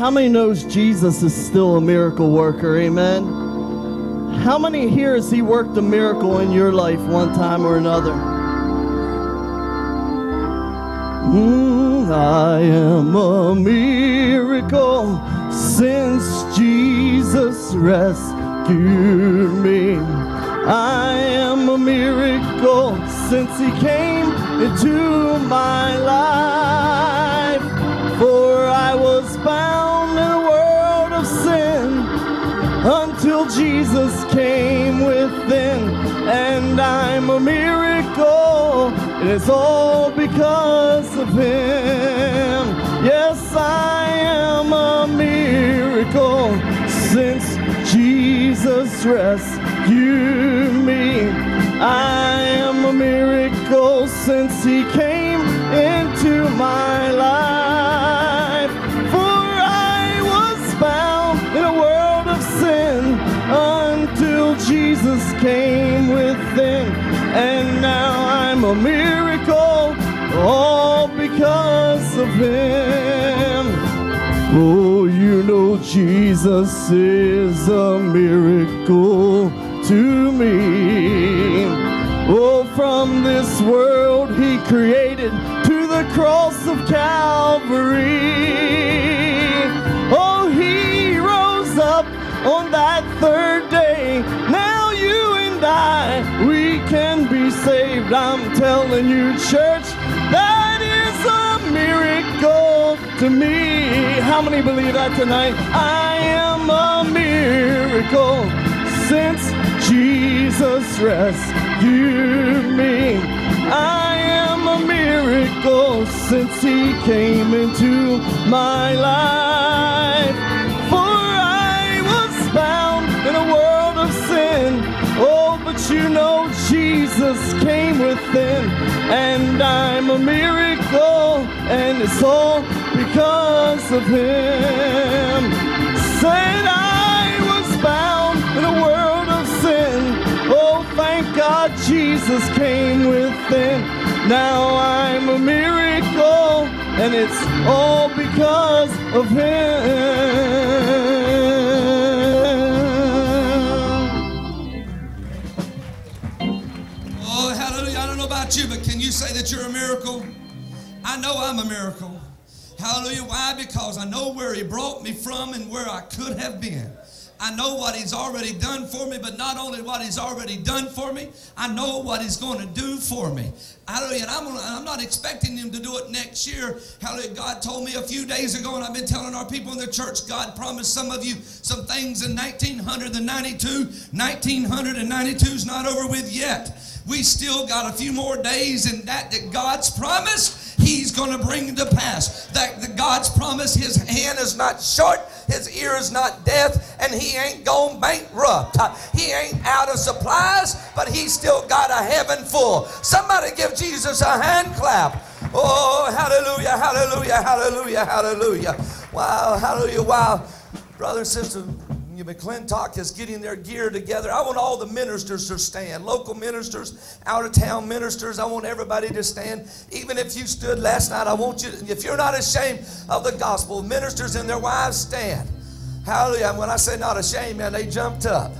How many knows Jesus is still a miracle worker? Amen. How many here has he worked a miracle in your life one time or another? Mm, I am a miracle since Jesus rescued me. I am a miracle since he came into my life. Until Jesus came within. And I'm a miracle, and it's all because of him. Yes, I am a miracle since Jesus rescued me. I am a miracle since he came into my life. Jesus came within. And now I'm a miracle, all because of him. Oh, you know Jesus is a miracle to me. Oh, from this world he created to the cross of Calvary. Oh, he rose up on that third I, we can be saved. I'm telling you, church, that is a miracle to me. How many believe that tonight? I am a miracle since Jesus rescued me. I am a miracle since he came into my life. You know Jesus came within, and I'm a miracle, and it's all because of him. Said I was bound in a world of sin. Oh, thank God Jesus came within. Now I'm a miracle, and it's all because of him. About you, but can you say that you're a miracle? I know I'm a miracle. Hallelujah. Why? Because I know where He brought me from and where I could have been. I know what He's already done for me, but not only what He's already done for me, I know what He's going to do for me. Hallelujah. And I'm, I'm not expecting Him to do it next year. Hallelujah. God told me a few days ago, and I've been telling our people in the church, God promised some of you some things in 1992. 1992 is not over with yet. We still got a few more days, in that, that God's promise, He's going to bring to pass. That the God's promise, His hand is not short, His ear is not deaf, and He ain't gone bankrupt. He ain't out of supplies, but He's still got a heaven full. Somebody give Jesus a hand clap. Oh, hallelujah, hallelujah, hallelujah, hallelujah. Wow, hallelujah, wow. Brother and sister, McClintock is getting their gear together. I want all the ministers to stand, local ministers, out of town ministers. I want everybody to stand. Even if you stood last night, I want you, if you're not ashamed of the gospel, ministers and their wives stand. Hallelujah. And when I say not ashamed, man, they jumped up.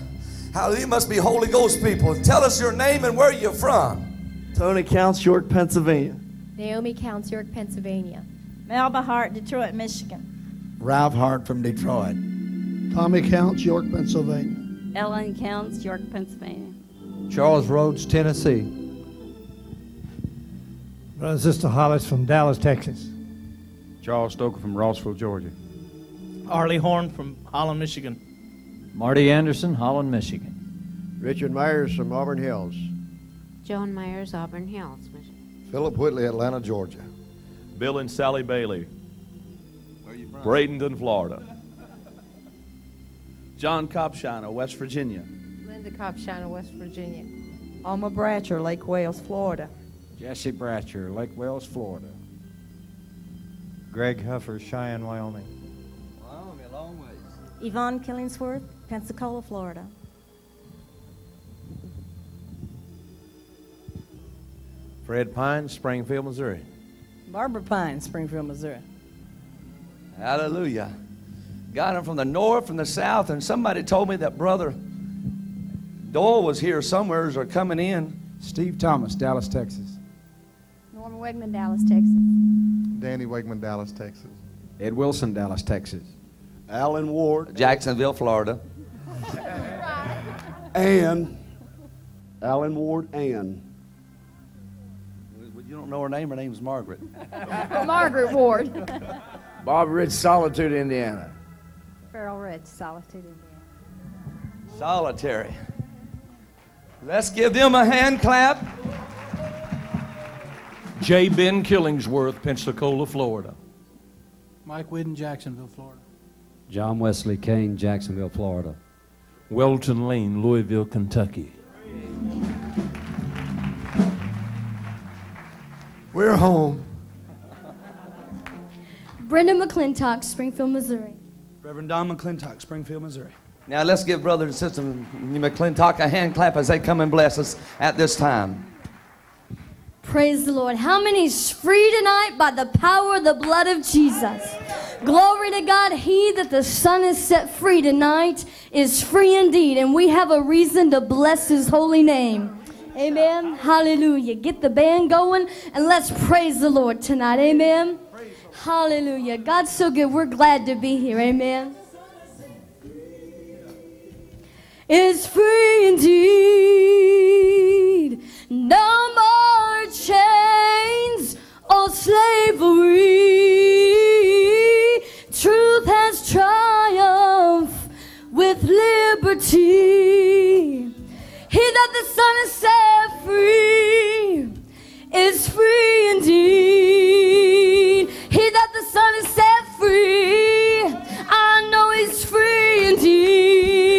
Hallelujah. You must be Holy Ghost people. Tell us your name and where you're from. Tony Counts, York, Pennsylvania. Naomi Counts, York, Pennsylvania. Melba Hart, Detroit, Michigan. Ralph Hart from Detroit. Tommy Counts, York, Pennsylvania. Ellen Counts, York, Pennsylvania. Charles Rhodes, Tennessee. Brother and Sister Hollis from Dallas, Texas. Charles Stoker from Rossville, Georgia. Arlie Horn from Holland, Michigan. Marty Anderson, Holland, Michigan. Richard Myers from Auburn Hills. Joan Myers, Auburn Hills, Michigan. Philip Whitley, Atlanta, Georgia. Bill and Sally Bailey. Where you from? Bradenton, Florida. John Copshiner, West Virginia. Linda Copshiner, West Virginia. Alma Bratcher, Lake Wales, Florida. Jesse Bratcher, Lake Wales, Florida. Greg Huffer, Cheyenne, Wyoming. Wyoming, a long ways. Yvonne Killingsworth, Pensacola, Florida. Fred Pine, Springfield, Missouri. Barbara Pine, Springfield, Missouri. Hallelujah. Got them from the north, from the south, and somebody told me that brother Doyle was here somewhere or coming in. Steve Thomas, Dallas, Texas. Norman Wegman, Dallas, Texas. Danny Wegman, Dallas, Texas. Ed Wilson, Dallas, Texas. Allen Ward. Jacksonville, Florida. Ann. Allen Ward, Ann. You don't know her name. Her name's Margaret. Margaret Ward. Bob Ridge, Solitude, Indiana. Farrell Ridge, Solitude, Indiana. Solitary. Let's give them a hand clap. J. Ben Killingsworth, Pensacola, Florida. Mike Whidden, Jacksonville, Florida. John Wesley Kane, Jacksonville, Florida. Welton Lane, Louisville, Kentucky. We're home. Brenda McClintock, Springfield, Missouri. Reverend Don McClintock, Springfield, Missouri. Now let's give Brother and Sister McClintock a hand clap as they come and bless us at this time. Praise the Lord. How many is free tonight by the power of the blood of Jesus? Glory to God. He that the Son is set free tonight is free indeed. And we have a reason to bless his holy name. Amen. Hallelujah. Get the band going and let's praise the Lord tonight. Amen. Hallelujah. God's so good. We're glad to be here. Amen. Is free indeed. No more chains or slavery. Truth has triumphed with liberty. He that the Son is set free is free indeed. He that the Son is set free, I know he's free indeed.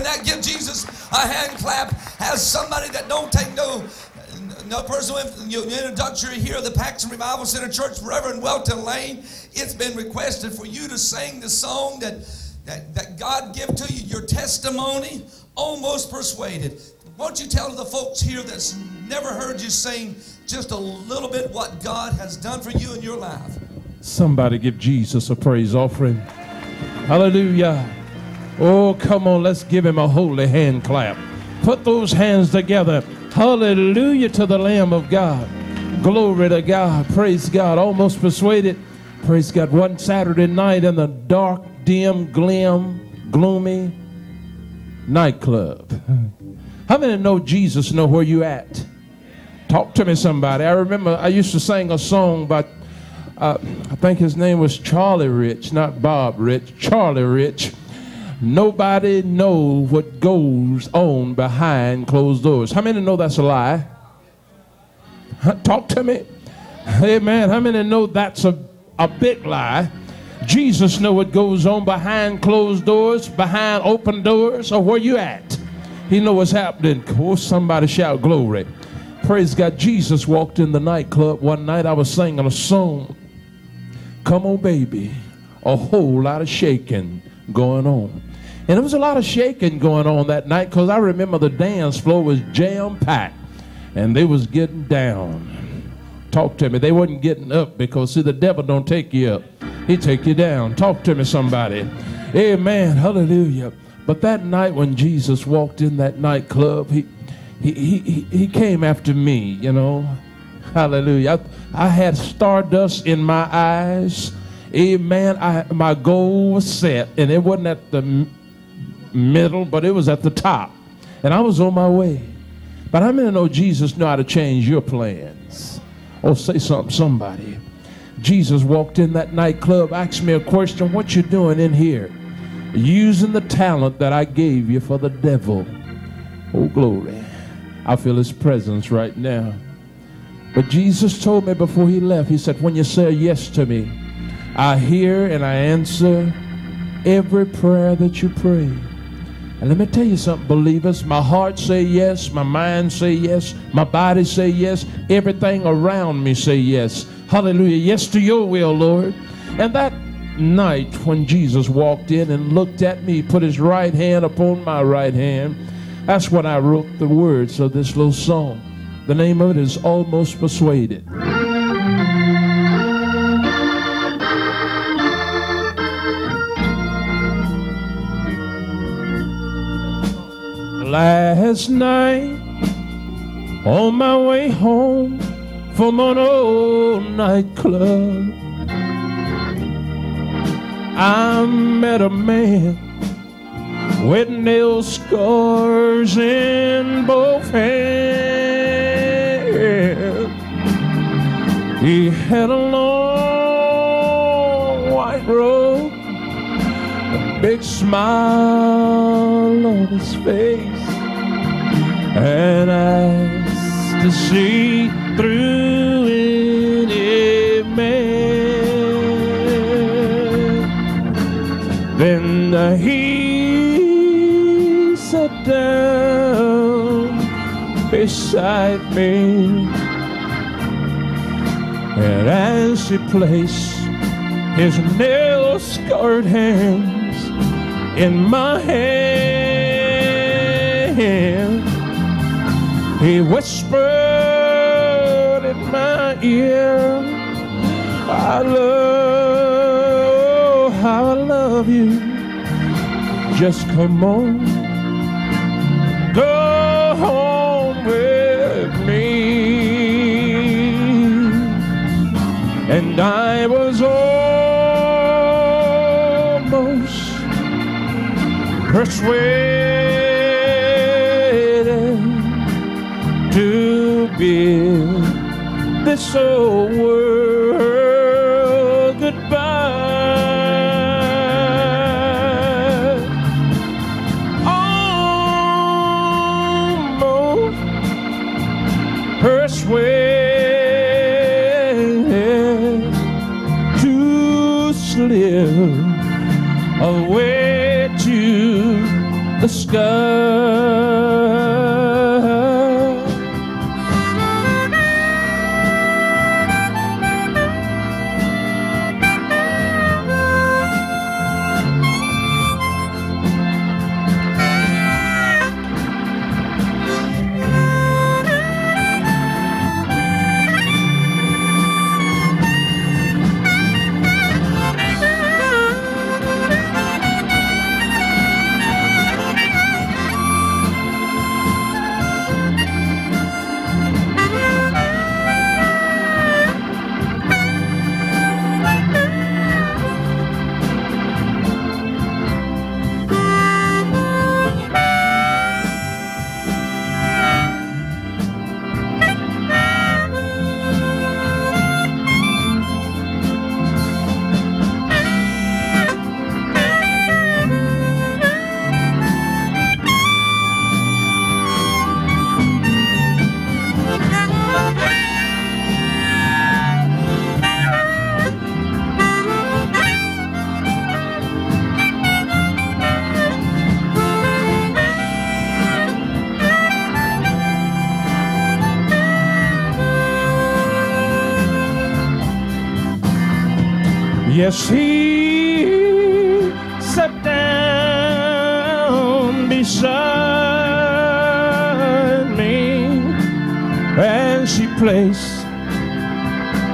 Than that. Give Jesus a hand clap. As somebody that don't take no no personal introductory here the Paxon Revival Center Church, Reverend Welton Lane. It's been requested for you to sing the song that, that, that God give to you, your testimony, almost persuaded. Won't you tell the folks here that's never heard you sing just a little bit what God has done for you in your life? Somebody give Jesus a praise offering. Hallelujah. Oh, come on, let's give him a holy hand clap. Put those hands together. Hallelujah to the Lamb of God. Glory to God. Praise God. Almost persuaded. Praise God. One Saturday night in the dark, dim, glim, gloomy nightclub. How many know Jesus know where you at? Talk to me, somebody. I remember I used to sing a song by, uh, I think his name was Charlie Rich, not Bob Rich, Charlie Rich. Nobody knows what goes on behind closed doors. How many know that's a lie? Talk to me. Hey Amen. How many know that's a, a big lie? Jesus know what goes on behind closed doors, behind open doors, or where you at. He know what's happening. Oh, somebody shout glory. Praise God. Jesus walked in the nightclub one night. I was singing a song. Come on, baby. A whole lot of shaking going on. And there was a lot of shaking going on that night because I remember the dance floor was jam packed and they was getting down. Talk to me. They wasn't getting up because see the devil don't take you up. He take you down. Talk to me somebody. Amen. Hallelujah. But that night when Jesus walked in that nightclub, he he he he came after me, you know. Hallelujah. I, I had stardust in my eyes. Amen. I, my goal was set, and it wasn't at the middle, but it was at the top. And I was on my way. But I'm going to know Jesus know how to change your plans. Oh, say something, somebody. Jesus walked in that nightclub, asked me a question, what you doing in here? Using the talent that I gave you for the devil. Oh, glory. I feel his presence right now. But Jesus told me before he left, he said, when you say yes to me, I hear and I answer every prayer that you pray. And let me tell you something, believers. My heart say yes, my mind say yes, my body say yes, everything around me say yes. Hallelujah. Yes to your will, Lord. And that night when Jesus walked in and looked at me, put his right hand upon my right hand, that's when I wrote the words of this little song. The name of it is Almost Persuaded. Last night, on my way home from an old nightclub, I met a man with nail scars in both hands. He had a long white robe, a big smile on his face, and asked to see through any man. Then he sat down beside me. And as he placed his nail scarred hands in my hand, he whispered in my ear, I love, how I love you. Just come on, go home with me. And I was almost persuaded bid this old world Yes, he sat down beside me and she placed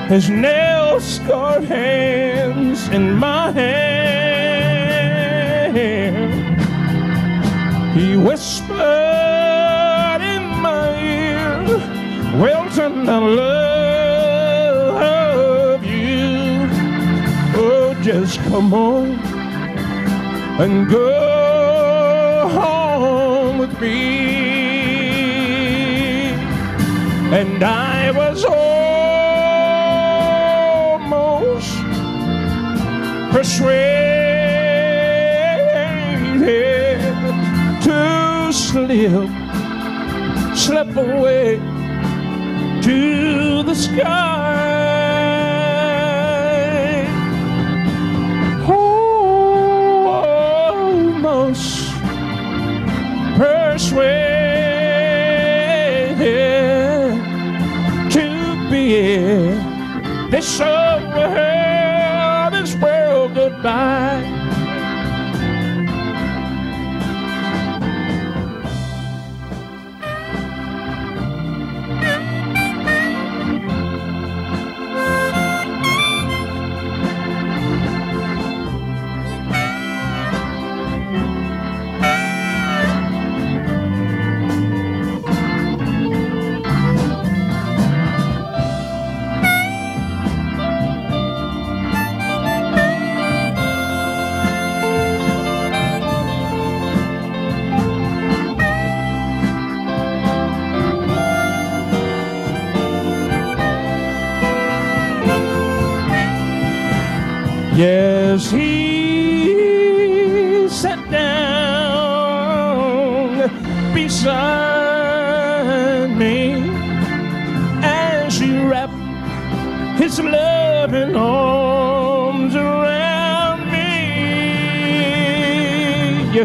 his nail scarred hands in my hand. He whispered in my ear, Welton, I love just come on and go home with me. And I was almost persuaded to slip, slip away to the sky. This world, this world goodbye.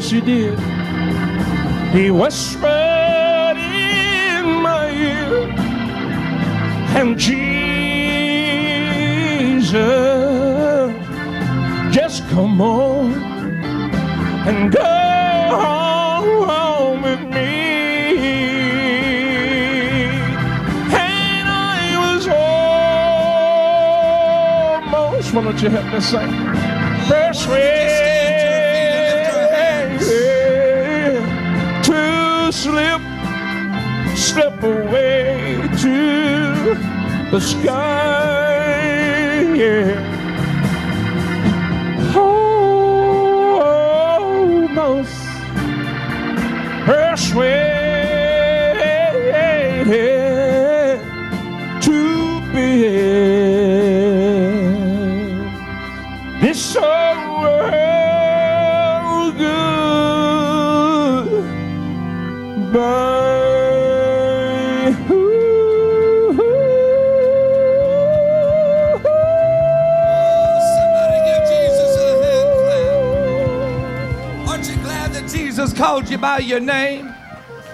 Yes, he did. He whispered in my ear, and Jesus just come on and go home with me. And I was almost, why don't you help me sing? Persuaded slip, slip away to the sky. Yeah. almost persuaded you by your name?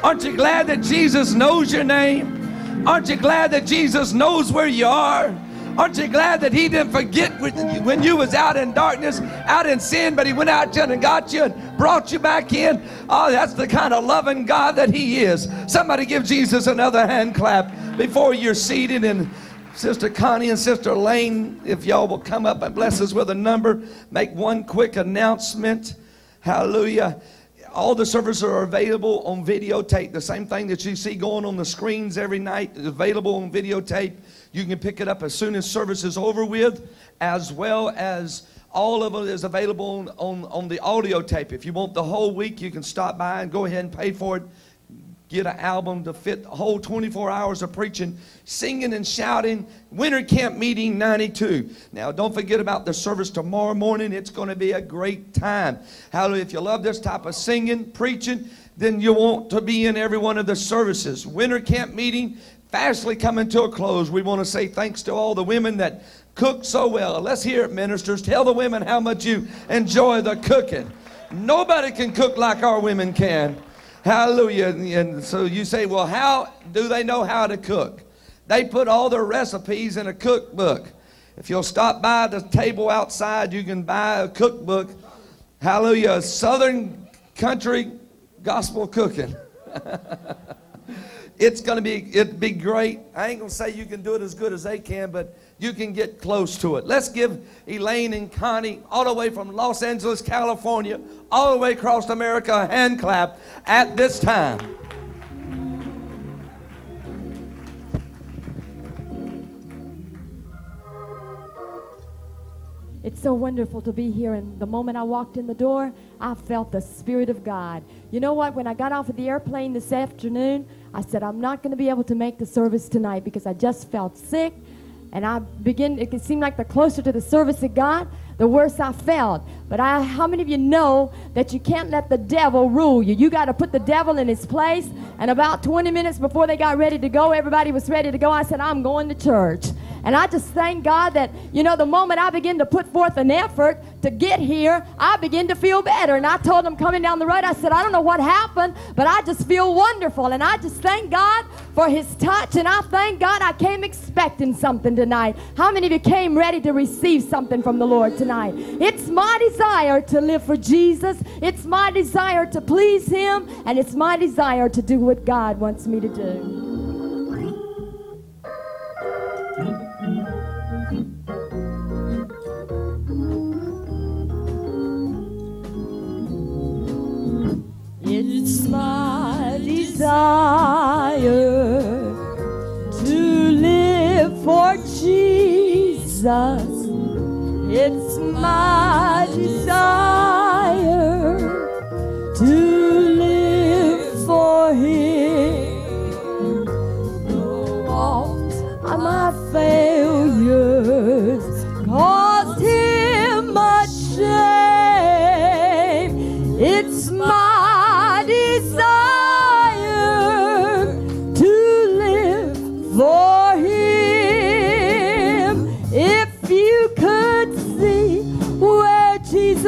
Aren't you glad that Jesus knows your name? Aren't you glad that Jesus knows where you are? Aren't you glad that he didn't forget when- you was out in darkness, out in sin, but he went out you and got you and brought you back in? Oh, that's the kind of loving God that he is. Somebody give Jesus another hand clap before you're seated and Sister Connie and Sister Lane, if y'all will come up and bless us with a number, make one quick announcement. Hallelujah. All the services are available on videotape. The same thing that you see going on the screens every night is available on videotape. You can pick it up as soon as service is over with, as well as all of it is available on, on, on the audio tape. If you want the whole week, you can stop by and go ahead and pay for it get an album to fit the whole 24 hours of preaching, singing and shouting. Winter Camp Meeting 92. Now, don't forget about the service tomorrow morning. It's going to be a great time. Hallelujah. If you love this type of singing, preaching, then you want to be in every one of the services. Winter Camp Meeting fastly coming to a close. We want to say thanks to all the women that cook so well. Let's hear it, ministers. Tell the women how much you enjoy the cooking. Nobody can cook like our women can. Hallelujah. And so you say, well, how do they know how to cook? They put all their recipes in a cookbook. If you'll stop by the table outside, you can buy a cookbook. Hallelujah. Southern country gospel cooking. it's going to be it'd be great. I ain't going to say you can do it as good as they can, but you can get close to it. Let's give Elaine and Connie all the way from Los Angeles, California, all the way across America a hand clap at this time. It's so wonderful to be here. And the moment I walked in the door, I felt the Spirit of God. You know what? When I got off of the airplane this afternoon, I said, I'm not going to be able to make the service tonight because I just felt sick. And I begin, it seemed like the closer to the service it got, the worse I felt. But I, how many of you know that you can't let the devil rule you? You got to put the devil in his place. And about 20 minutes before they got ready to go, everybody was ready to go. I said, I'm going to church. And I just thank God that, you know, the moment I begin to put forth an effort to get here, I begin to feel better. And I told them coming down the road, I said, I don't know what happened, but I just feel wonderful. And I just thank God for his touch. And I thank God I came expecting something tonight. How many of you came ready to receive something from the Lord tonight? It's my desire to live for Jesus. It's my desire to please him. And it's my desire to do what God wants me to do. It's my desire to live for Jesus. It's my desire to live for Him. Fault of my failures caused Him much shame. It's my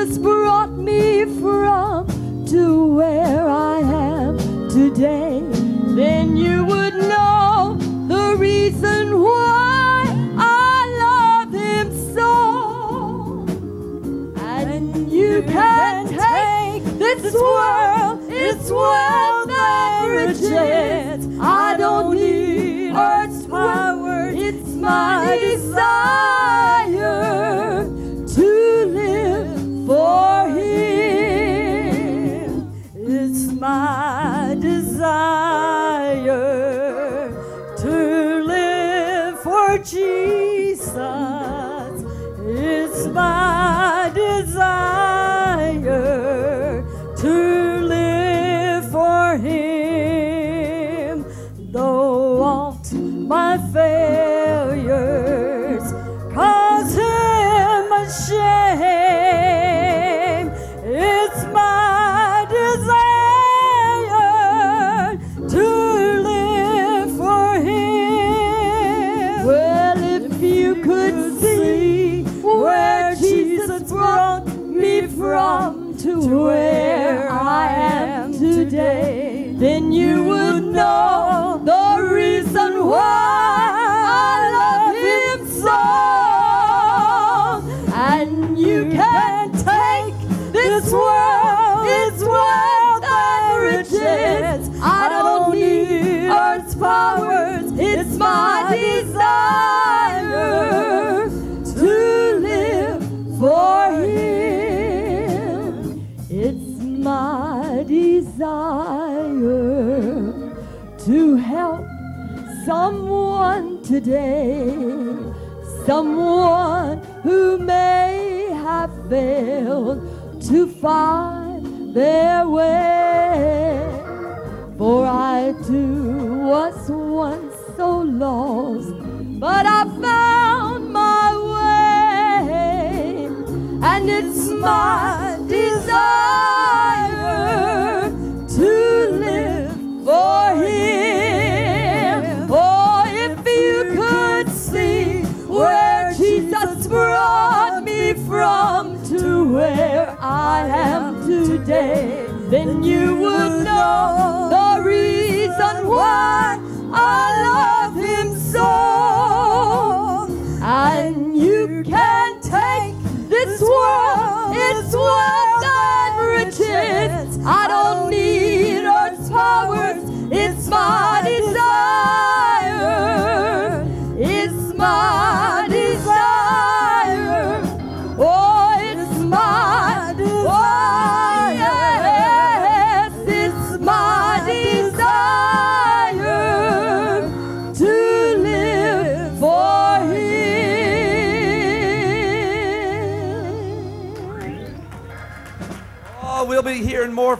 Jesus brought me from to where I am today, then you would know the reason why I love Him so. And you can take this world, it's world that riches. I don't need earth's power, it's my desire my desire to live for Jesus. It's my find their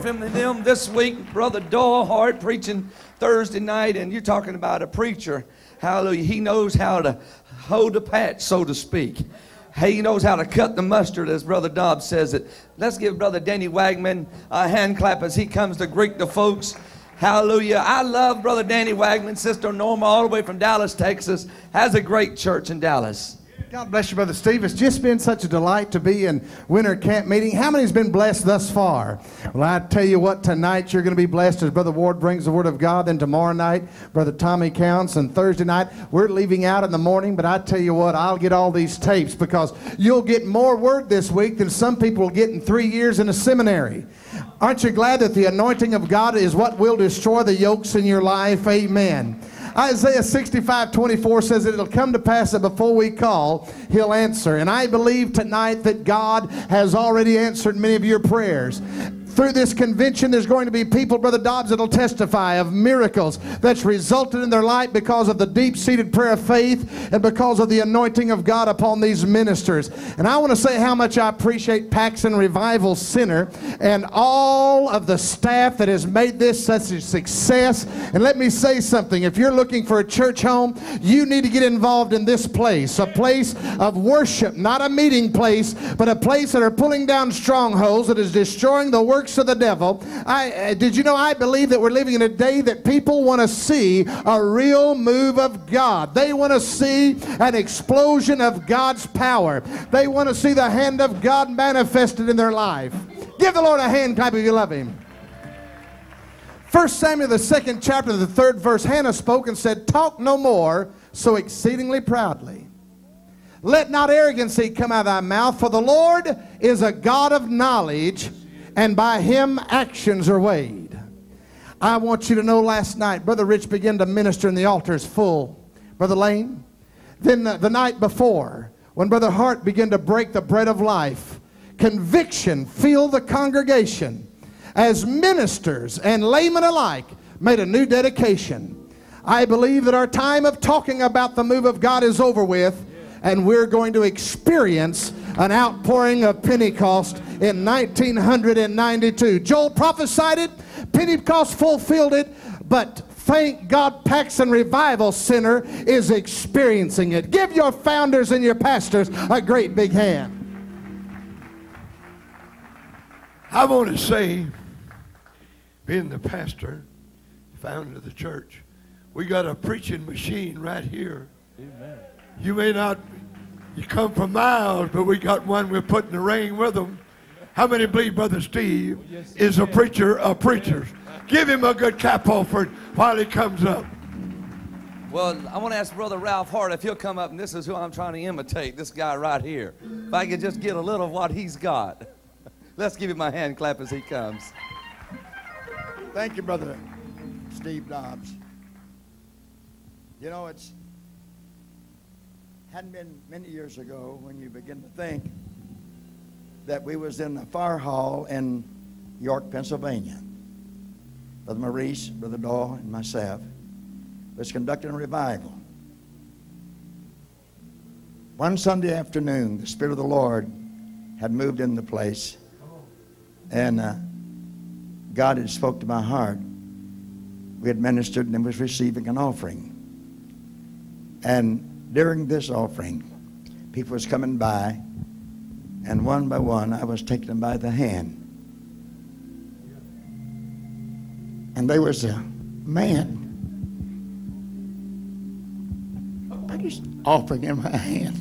from them this week. Brother Doyle Hart preaching Thursday night, and you're talking about a preacher. Hallelujah. He knows how to hold a patch, so to speak. He knows how to cut the mustard, as Brother Dobbs says it. Let's give Brother Danny Wagman a hand clap as he comes to greet the folks. Hallelujah. I love Brother Danny Wagman, Sister Norma, all the way from Dallas, Texas. Has a great church in Dallas. God bless you, Brother Steve. It's just been such a delight to be in winter camp meeting. How many has been blessed thus far? Well, I tell you what, tonight you're going to be blessed as Brother Ward brings the Word of God. Then tomorrow night, Brother Tommy Counts, and Thursday night we're leaving out in the morning. But I tell you what, I'll get all these tapes because you'll get more Word this week than some people will get in three years in a seminary. Aren't you glad that the anointing of God is what will destroy the yokes in your life? Amen. Isaiah 65 24 says that it'll come to pass that before we call, He'll answer. And I believe tonight that God has already answered many of your prayers. Through this convention, there's going to be people, Brother Dobbs, that'll testify of miracles that's resulted in their life because of the deep seated prayer of faith and because of the anointing of God upon these ministers. And I want to say how much I appreciate Paxon Revival Center and all of the staff that has made this such a success. And let me say something if you're looking for a church home, you need to get involved in this place a place of worship, not a meeting place, but a place that are pulling down strongholds that is destroying the works of the devil. I, uh, did you know I believe that we're living in a day that people want to see a real move of God? They want to see an explosion of God's power. They want to see the hand of God manifested in their life. Give the Lord a hand clap if you love Him. 1 Samuel, the second chapter, the third verse, Hannah spoke and said, Talk no more so exceedingly proudly. Let not arrogancy come out of thy mouth, for the Lord is a God of knowledge, and by him actions are weighed. I want you to know last night, Brother Rich began to minister and the altar is full. Brother Lane, then the, the night before, when Brother Hart began to break the bread of life, conviction filled the congregation as ministers and laymen alike made a new dedication. I believe that our time of talking about the move of God is over with, and we're going to experience an outpouring of Pentecost in 1992. Joel prophesied it, Pentecost fulfilled it, but Thank God Paxon Revival Center is experiencing it. Give your founders and your pastors a great big hand. I want to say, being the pastor, founder of the church, we got a preaching machine right here. Amen. You may not, you come from miles, but we got one we're putting the ring with them. How many believe Brother Steve is a preacher of preachers? Give him a good cap offer while he comes up. Well, I want to ask Brother Ralph Hart if he'll come up, and this is who I'm trying to imitate, this guy right here. If I could just get a little of what he's got. Let's give him my hand clap as he comes. Thank you, Brother Steve Dobbs. You know, it's hadn't been many years ago when you begin to think that we was in a fire hall in York, Pennsylvania. Brother Maurice, Brother Daw, and myself was conducting a revival. One Sunday afternoon, the Spirit of the Lord had moved in the place, and uh, God had spoke to my heart. We had ministered and was receiving an offering. And during this offering, people was coming by, and one by one, I was taken by the hand. And there was a man put his offering in my hand.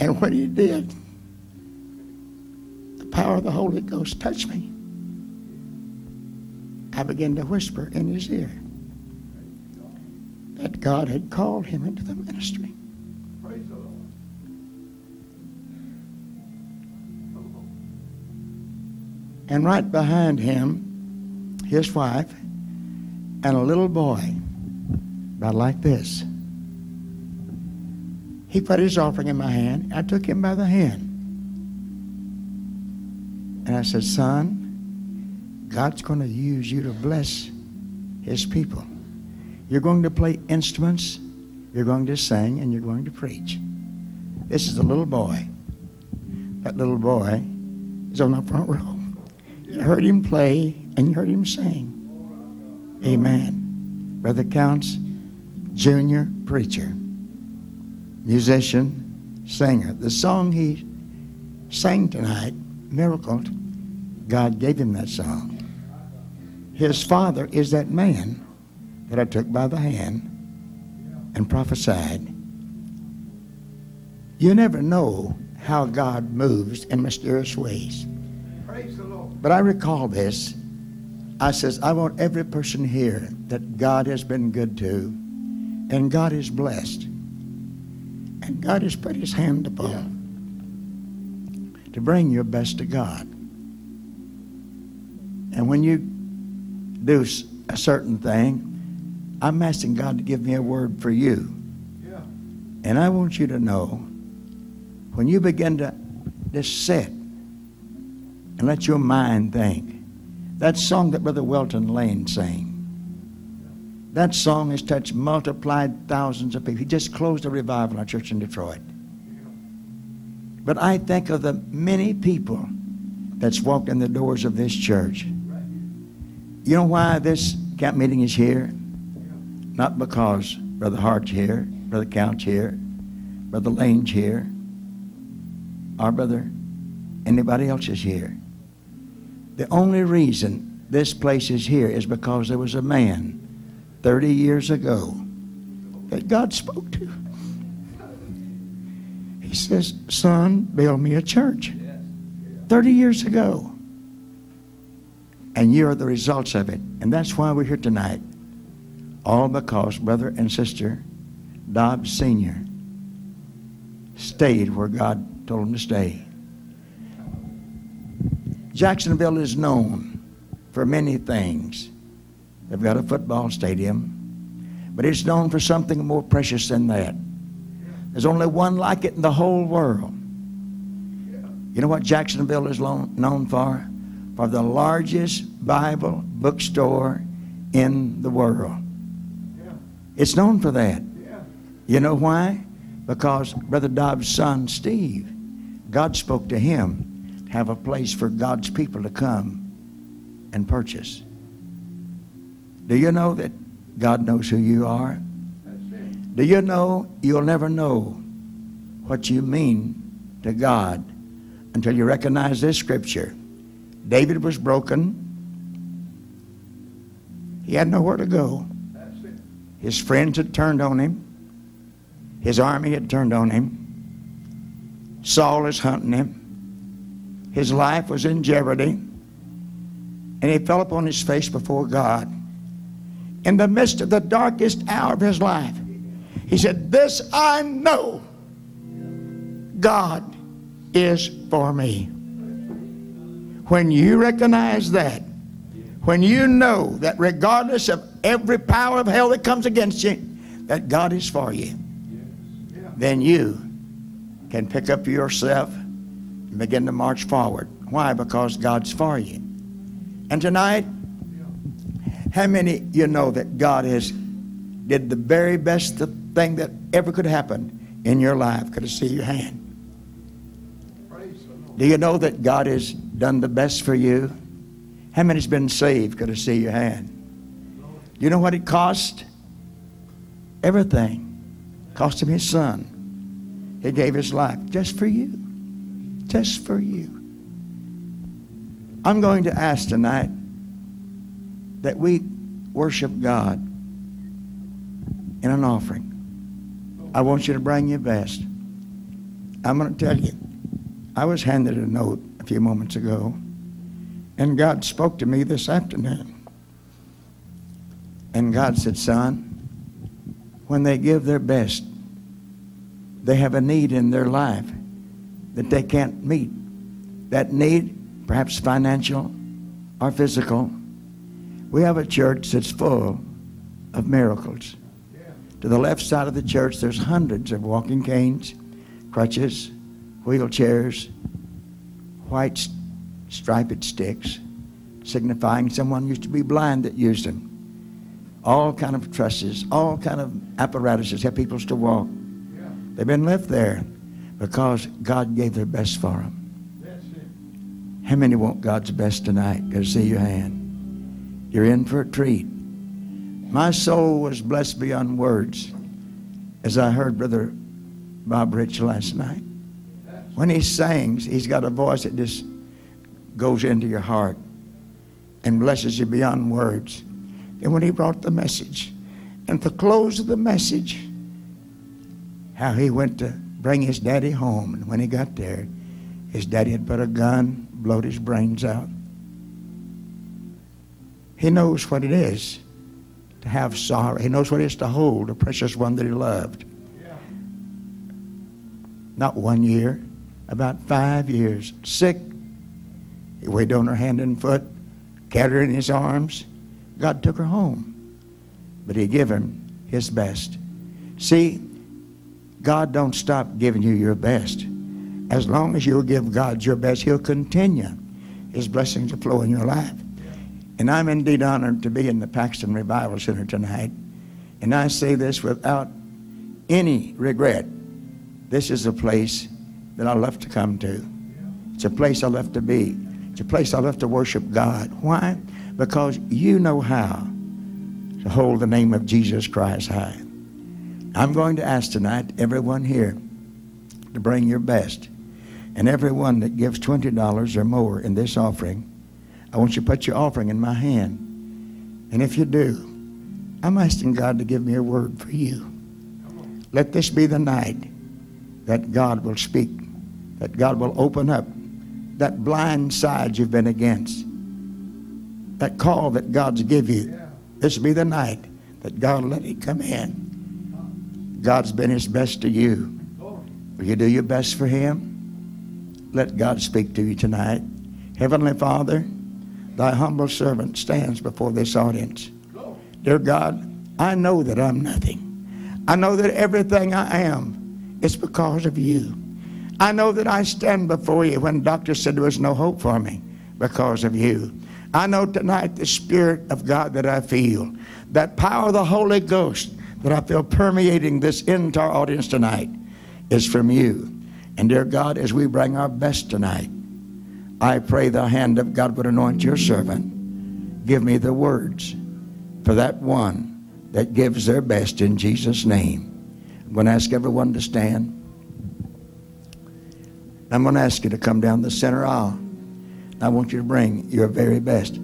And when he did, the power of the Holy Ghost touched me. I began to whisper in his ear that God had called him into the ministry. And right behind him, his wife and a little boy, about like this. He put his offering in my hand. I took him by the hand. And I said, Son, God's going to use you to bless his people. You're going to play instruments, you're going to sing, and you're going to preach. This is a little boy. That little boy is on the front row. You heard him play and you heard him sing. Amen. Brother Counts, junior preacher, musician, singer. The song he sang tonight, Miracle, God gave him that song. His father is that man that I took by the hand and prophesied. You never know how God moves in mysterious ways. But I recall this. I says, I want every person here that God has been good to and God is blessed and God has put his hand upon to bring your best to God. And when you do a certain thing, I'm asking God to give me a word for you. And I want you to know when you begin to just sit and let your mind think, that song that Brother Welton Lane sang, that song has touched multiplied thousands of people. He just closed a revival in our church in Detroit. But I think of the many people that's walked in the doors of this church. You know why this camp meeting is here? Not because Brother Hart's here, Brother Count's here, Brother Lane's here, our brother, anybody else is here. The only reason this place is here is because there was a man 30 years ago that God spoke to. He says, Son, build me a church. 30 years ago. And you are the results of it. And that's why we're here tonight. All because brother and sister Dobbs Sr. stayed where God told him to stay. Jacksonville is known for many things. They've got a football stadium, but it's known for something more precious than that. There's only one like it in the whole world. You know what Jacksonville is lo- known for? For the largest Bible bookstore in the world. It's known for that. You know why? Because Brother Dobbs' son, Steve, God spoke to him have a place for God's people to come and purchase. Do you know that God knows who you are? Do you know you'll never know what you mean to God until you recognize this scripture? David was broken. He had nowhere to go. His friends had turned on him. His army had turned on him. Saul is hunting him. His life was in jeopardy. And he fell upon his face before God. In the midst of the darkest hour of his life, he said, This I know God is for me. When you recognize that, when you know that regardless of every power of hell that comes against you, that God is for you, then you can pick up yourself and begin to march forward. Why? Because God's for you. And tonight, how many you know that God has did the very best thing that ever could happen in your life? Could I see your hand? Do you know that God has done the best for you? How many's been saved? Could I see your hand? You know what it cost? Everything. Cost him his son. He gave his life just for you. Just for you. I'm going to ask tonight that we worship God in an offering. I want you to bring your best. I'm going to tell you, I was handed a note a few moments ago, and God spoke to me this afternoon. And God said, Son, when they give their best, they have a need in their life that they can't meet. That need, perhaps financial or physical. We have a church that's full of miracles. To the left side of the church, there's hundreds of walking canes, crutches, wheelchairs, white striped sticks, signifying someone used to be blind that used them. All kind of trusses, all kind of apparatuses help people to walk. They've been left there because God gave their best for them. How many want God's best tonight? Go see your hand. You're in for a treat. My soul was blessed beyond words as I heard Brother Bob Rich last night. When he sings, he's got a voice that just goes into your heart and blesses you beyond words. And when he brought the message, and at the close of the message, how he went to bring his daddy home. And when he got there, his daddy had put a gun, blowed his brains out. He knows what it is to have sorrow. He knows what it is to hold a precious one that he loved. Not one year, about five years. Sick. He weighed on her hand and foot, carried her in his arms. God took her home. But he gave him his best. See, God don't stop giving you your best. As long as you'll give God your best, he'll continue his blessings to flow in your life. And I'm indeed honored to be in the Paxon Revival Center tonight. And I say this without any regret. This is a place that I love to come to. It's a place I love to be. It's a place I love to worship God. Why? Because you know how to hold the name of Jesus Christ high. I'm going to ask tonight everyone here to bring your best. And everyone that gives $20 or more in this offering, I want you to put your offering in my hand. And if you do, I'm asking God to give me a word for you. Let this be the night that God will speak, that God will open up that blind side you've been against, that call that God's give you. This will be the night that God will let it come in. God's been his best to you. Will you do your best for him? Let God speak to you tonight. Heavenly Father, thy humble servant stands before this audience. Dear God, I know that I'm nothing. I know that everything I am is because of you. I know that I stand before you when doctors said there was no hope for me because of you. I know tonight the Spirit of God that I feel, that power of the Holy Ghost that I feel permeating this entire audience tonight is from you. And dear God, as we bring our best tonight, I pray the hand of God would anoint your servant. Give me the words for that one that gives their best in Jesus' name. I'm going to ask everyone to stand. I'm going to ask you to come down the center aisle. I want you to bring your very best.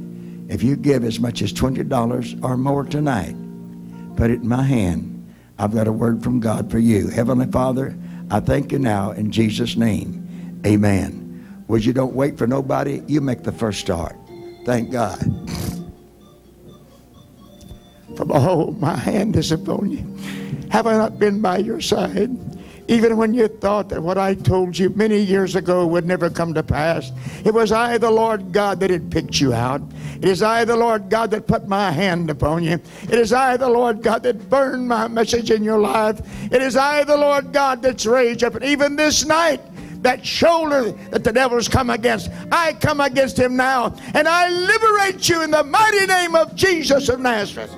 If you give as much as $20 or more tonight, put it in my hand. I've got a word from God for you. Heavenly Father, I thank you now in Jesus' name. Amen. Would you don't wait for nobody? You make the first start. Thank God. For behold, my hand is upon you. Have I not been by your side? Even when you thought that what I told you many years ago would never come to pass, it was I, the Lord God, that had picked you out. It is I, the Lord God, that put my hand upon you. It is I, the Lord God, that burned my message in your life. It is I, the Lord God, that's raised up. And even this night, that shoulder that the devil's come against, I come against him now. And I liberate you in the mighty name of Jesus of Nazareth.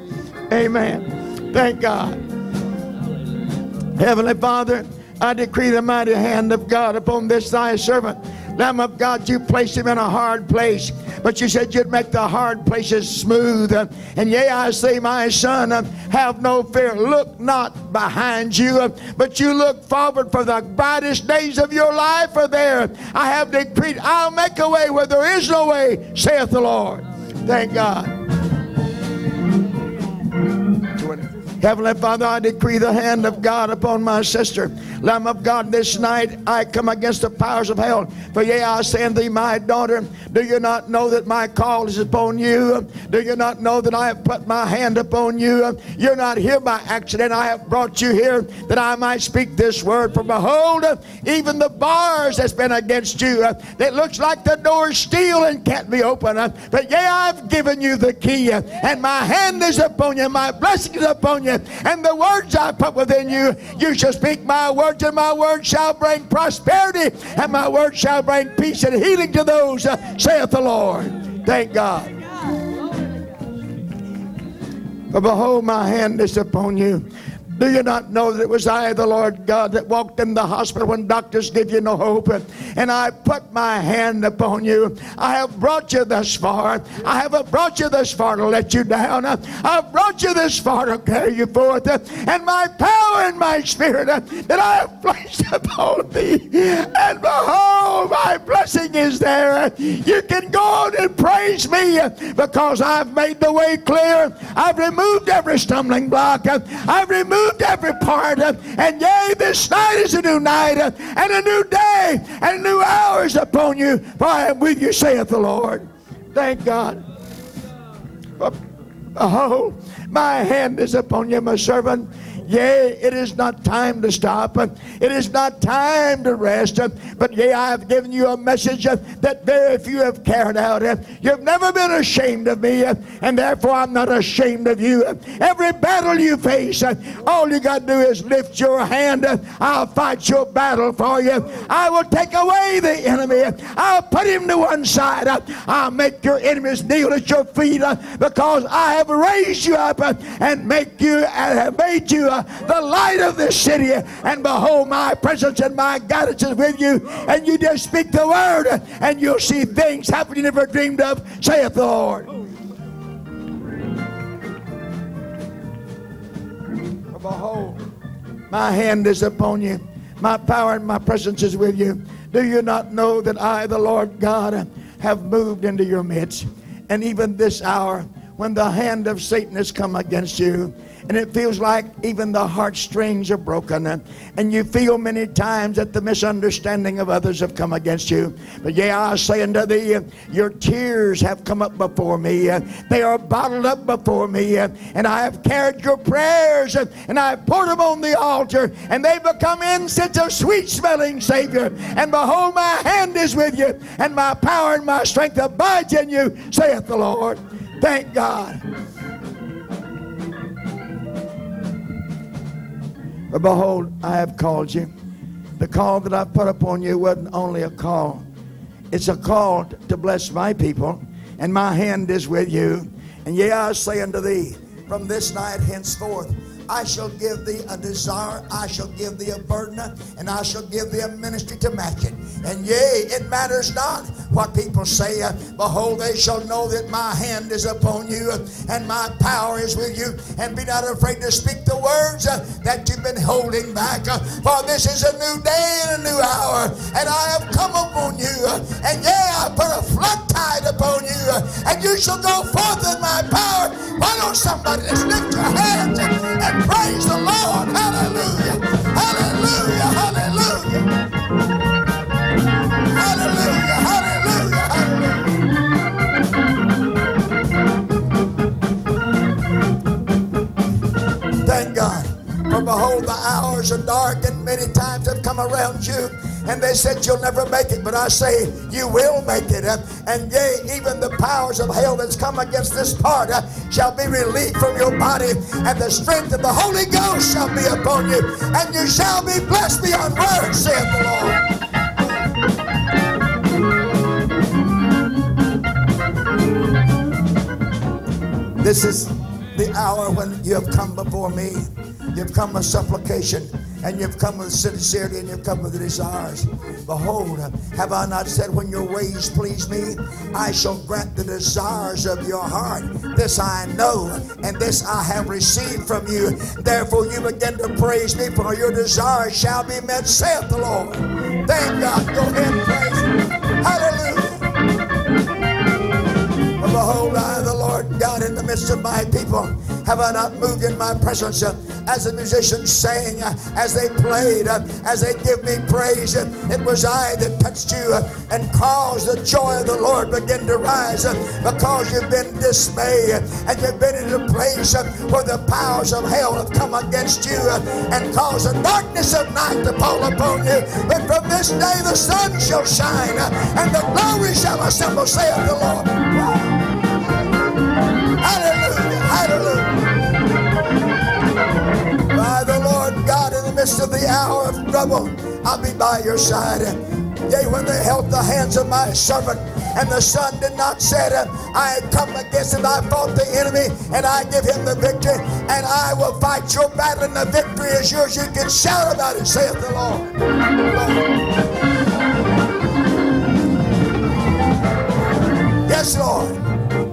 Amen. Thank God. Heavenly Father, I decree the mighty hand of God upon this thy servant. Lamb of God, you placed him in a hard place, but you said you'd make the hard places smooth. And yea, I say, my son, have no fear. Look not behind you, but you look forward for the brightest days of your life are there. I have decreed, I'll make a way where there is no way, saith the Lord. Thank God. Heavenly Father, I decree the hand of God upon my sister. Lamb of God, this night I come against the powers of hell. For yea, I say unto thee, my daughter, do you not know that my call is upon you? Do you not know that I have put my hand upon you? You're not here by accident. I have brought you here that I might speak this word. For behold, even the bars that's been against you, it looks like the door's steel and can't be opened. But yea, I've given you the key, and my hand is upon you, my blessing is upon you and the words I put within you, you shall speak my words, and my words shall bring prosperity, and my words shall bring peace and healing to those, uh, saith the Lord. Thank God. For behold, my hand is upon you. Do you not know that it was I, the Lord God, that walked in the hospital when doctors give you no hope? And I put my hand upon you. I have brought you thus far. I haven't brought you this far to let you down. I've brought you this far to carry you forth. And my power and my spirit that I have placed upon thee. And behold, my blessing is there. You can go on and praise me because I've made the way clear. I've removed every stumbling block. I've removed removed every part. And yea, this night is a new night uh, and a new day and new hour is upon you. For I am with you, saith the Lord. Thank God. Behold, my hand is upon you, my servant. Yea, it is not time to stop. It is not time to rest. But yea, I have given you a message that very few have carried out. You've never been ashamed of me, and therefore I'm not ashamed of you. Every battle you face, all you got to do is lift your hand. I'll fight your battle for you. I will take away the enemy. I'll put him to one side. I'll make your enemies kneel at your feet because I have raised you up and make you and have made you the light of this city. And behold, my presence and my guidance is with you. And you just speak the word, and you'll see things happen you never dreamed of, saith the Lord. For behold, my hand is upon you. My power and my presence is with you. Do you not know that I, the Lord God, have moved into your midst? And even this hour, when the hand of Satan has come against you, and it feels like even the heartstrings are broken. And you feel many times that the misunderstanding of others have come against you. But yeah, I say unto thee, your tears have come up before me. They are bottled up before me. And I have carried your prayers and I have poured them on the altar. And they become incense of sweet smelling Savior. And behold, my hand is with you. And my power and my strength abides in you, saith the Lord. Thank God. But behold, I have called you. The call that I put upon you wasn't only a call, it's a call to bless my people, and my hand is with you. And yea, I say unto thee, from this night henceforth, I shall give thee a desire, I shall give thee a burden, and I shall give thee a ministry to match it. And yea, it matters not what people say. Behold, they shall know that my hand is upon you, and my power is with you. And be not afraid to speak the words that you've been holding back. For this is a new day and a new hour, and I have come upon you. And yea, I put a flood tide upon you, and you shall go forth in my power. Why don't somebody just lift your hands and, and praise the Lord? Hallelujah! Hallelujah! Hallelujah! For behold, the hours are dark, and many times have come around you, and they said you'll never make it. But I say you will make it. uh, And yea, even the powers of hell that's come against this part uh, shall be relieved from your body, and the strength of the Holy Ghost shall be upon you, and you shall be blessed beyond words, saith the Lord. This is the hour when you have come before me. You've come with supplication, and you've come with sincerity, and you've come with desires. Behold, have I not said, when your ways please me, I shall grant the desires of your heart. This I know, and this I have received from you. Therefore, you begin to praise me, for your desires shall be met, saith the Lord. Thank God. Go ahead and praise Him. Hallelujah. In the midst of my people, have I not moved in my presence? uh, As the musicians sang, uh, as they played, uh, as they give me praise, it was I that touched you and caused the joy of the Lord begin to rise because you've been dismayed and you've been in a place where the powers of hell have come against you and caused the darkness of night to fall upon you. But from this day the sun shall shine and the glory shall assemble, saith the Lord. Hallelujah, hallelujah. By the Lord God in the midst of the hour of trouble, I'll be by your side. Yea, when they held the hands of my servant, and the sun did not set, I had come against him, I fought the enemy, and I give him the victory, and I will fight your battle, and the victory is yours. You can shout about it, saith the Lord. Yes, Lord.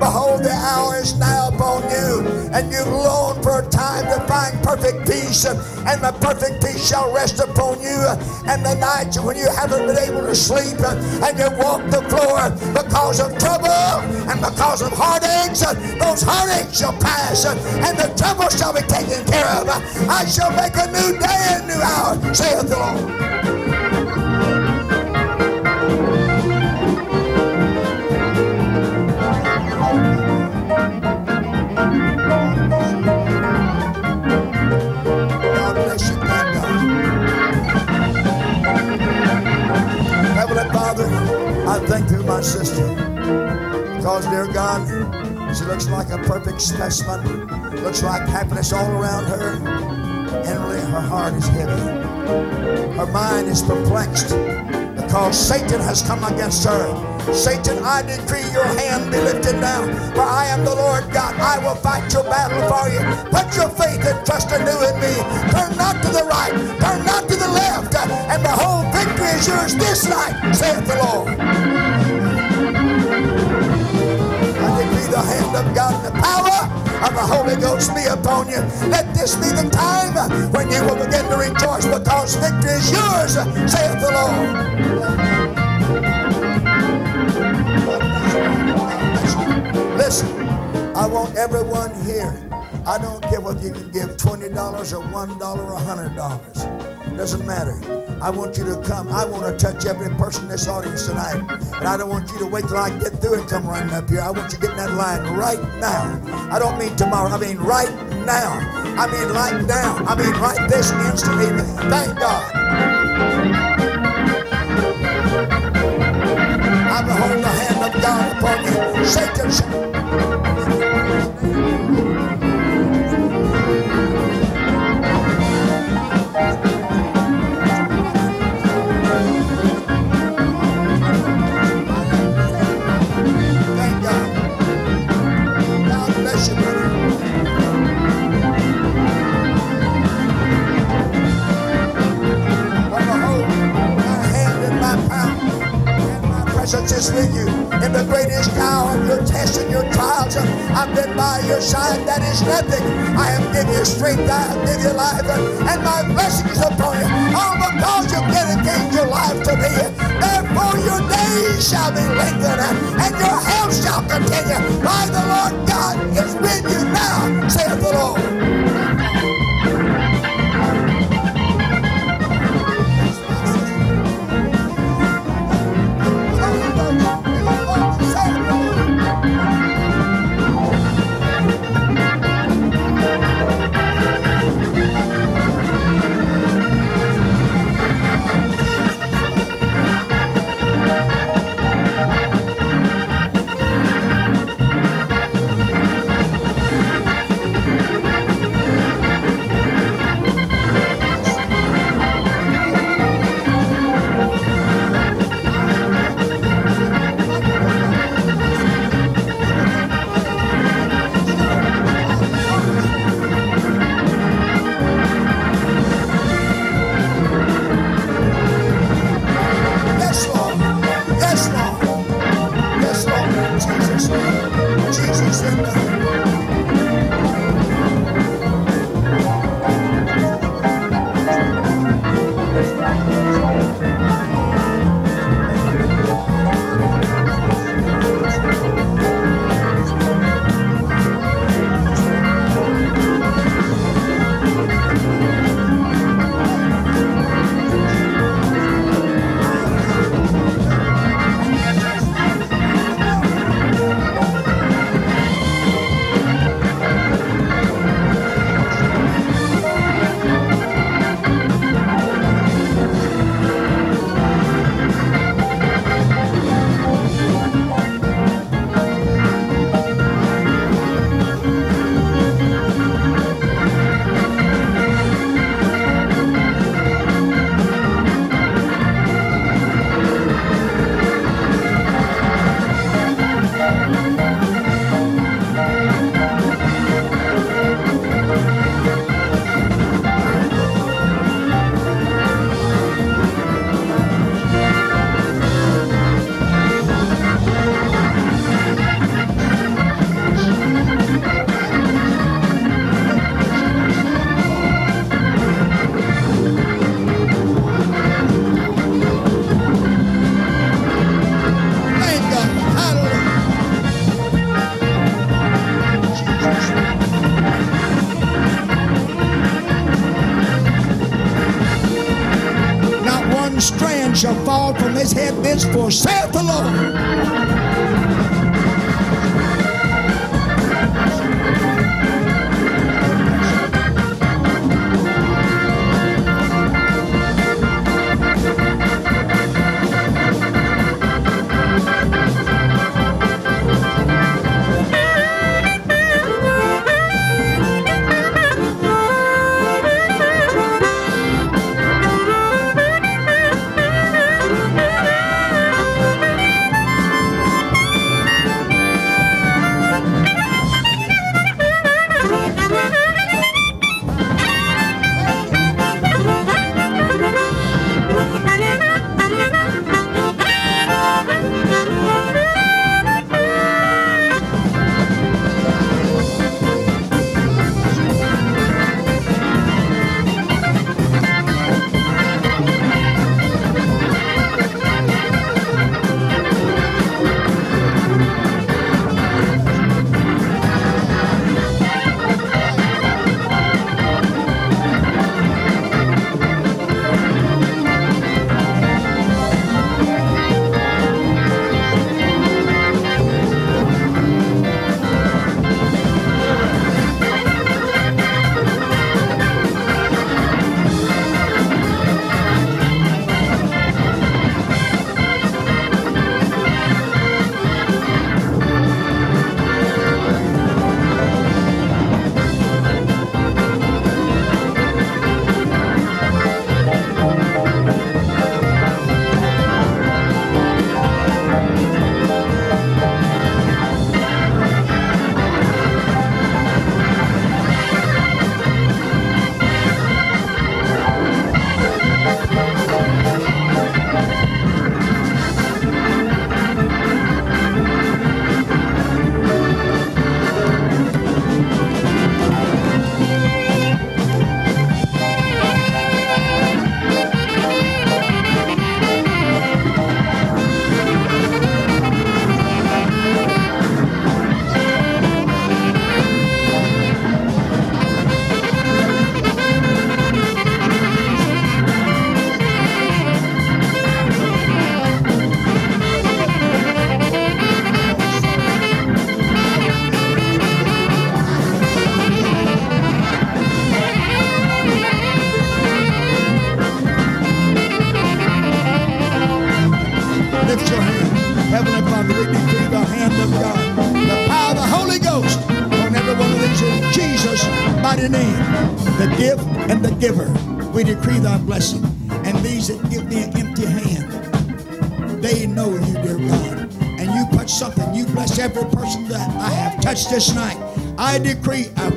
Behold, the hour is now upon you, and you've longed for a time to find perfect peace, and the perfect peace shall rest upon you. And the nights when you haven't been able to sleep, and you walk the floor because of trouble and because of heartaches, those heartaches shall pass, and the trouble shall be taken care of. I shall make a new day and new hour, saith the Lord. I thank you, my sister, because, dear God, she looks like a perfect specimen. Looks like happiness all around her. And really, her heart is heavy. Her mind is perplexed because Satan has come against her. Satan, I decree your hand be lifted now. for I am the Lord God. I will fight your battle for you. Put your faith and trust anew in me. Turn not to the right, turn not to the left, and behold, victory is yours this night, saith the Lord. I decree the hand of God and the power of the Holy Ghost be upon you. Let this be the time when you will begin to rejoice because victory is yours, saith the Lord. Listen, I want everyone here. I don't care whether you can give $20 or $1 or $100. Doesn't matter. I want you to come. I want to touch every person in this audience tonight. And I don't want you to wait till I get through and come running up here. I want you to get in that line right now. I don't mean tomorrow. I mean right now. I mean right now. I mean right this instant. Amen. Thank God. I behold the hand of God upon you. Shall. Thank is with you in the greatest hour of your tests and your trials. I've been by your side. That is nothing. I have given you strength. I have given you life. And my blessings upon you. All because you've dedicated your life to me. Therefore your days shall be lengthened and your health shall continue. By the Lord God is with you now, saith the Lord. Thenceforth, saith the Lord. The giver. We decree thy blessing. And these that give me an empty hand, they know you, dear God. And you put something, you bless every person that I have touched this night. I decree a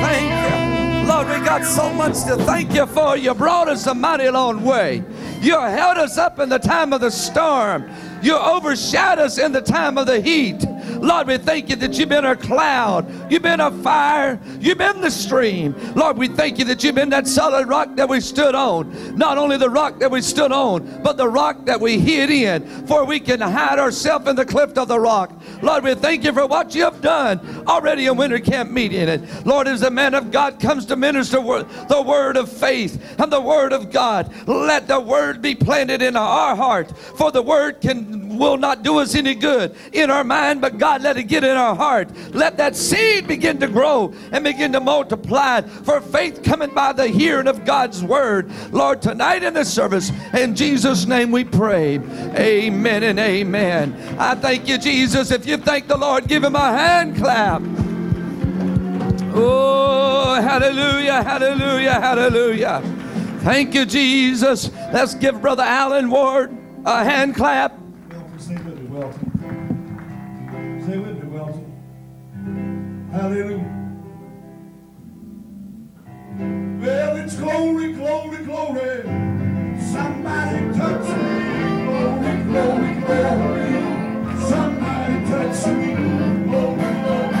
thank you. Lord, we got so much to thank you for. You brought us a mighty long way. You held us up in the time of the storm. You overshadowed us in the time of the heat. Lord, we thank you that you've been a cloud, you've been a fire, you've been the stream. Lord, we thank you that you've been that solid rock that we stood on. Not only the rock that we stood on, but the rock that we hid in, for we can hide ourselves in the cleft of the rock. Lord, we thank you for what you have done already in winter camp meeting. And Lord, as the man of God comes to minister the word of faith and the word of God, let the word be planted in our heart, for the word can will not do us any good in our mind, but God, let it get in our heart. Let that seed begin to grow and begin to multiply. For faith coming by the hearing of God's word. Lord, tonight in this service, in Jesus' name we pray. Amen and amen. I thank you, Jesus. If you thank the Lord, give him a hand clap. Oh, hallelujah, hallelujah, hallelujah. Thank you, Jesus. Let's give Brother Allen Ward a hand clap. Say with me, Welton. Hallelujah. Well, it's glory, glory, glory. Somebody touch me. Glory, glory, glory. Somebody touch me. Glory, glory.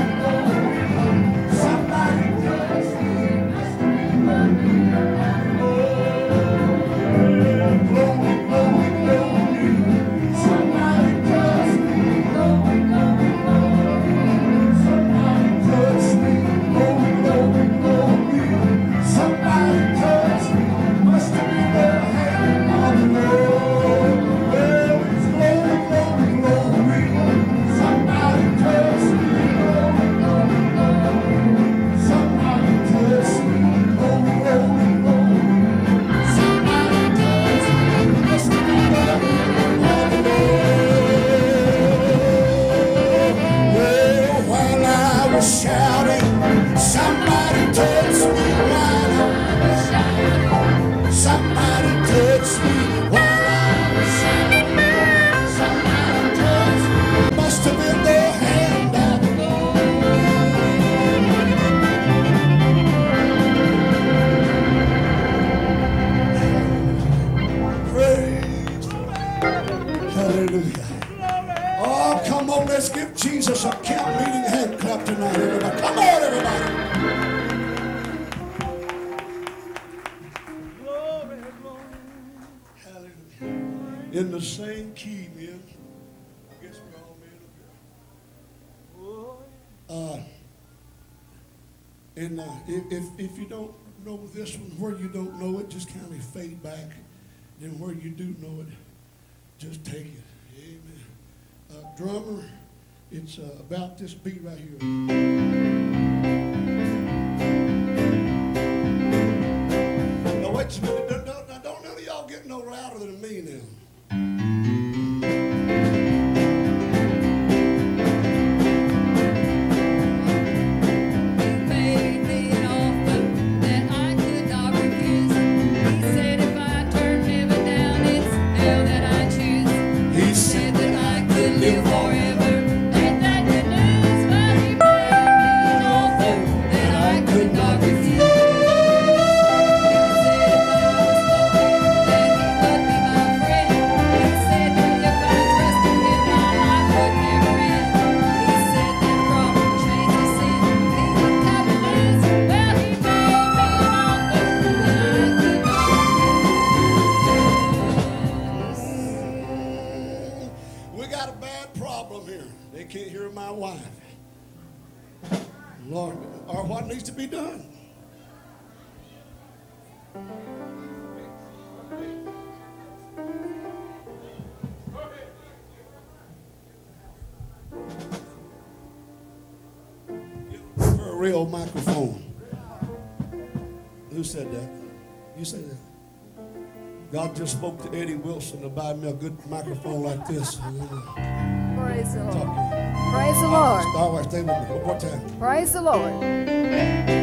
The same key, man. I guess we're all men up here. Uh, and uh, if, if, you don't know this one, where you don't know it, just kind of fade back. Then where you do know it, just take it. Amen. Uh, drummer, it's uh, about this beat right here. Now wait a minute. Don't, don't none of y'all get no louder than me now. Wilson to buy me a good microphone like this. Praise the Lord. Praise the Lord. All right, with. One time. Praise the Lord.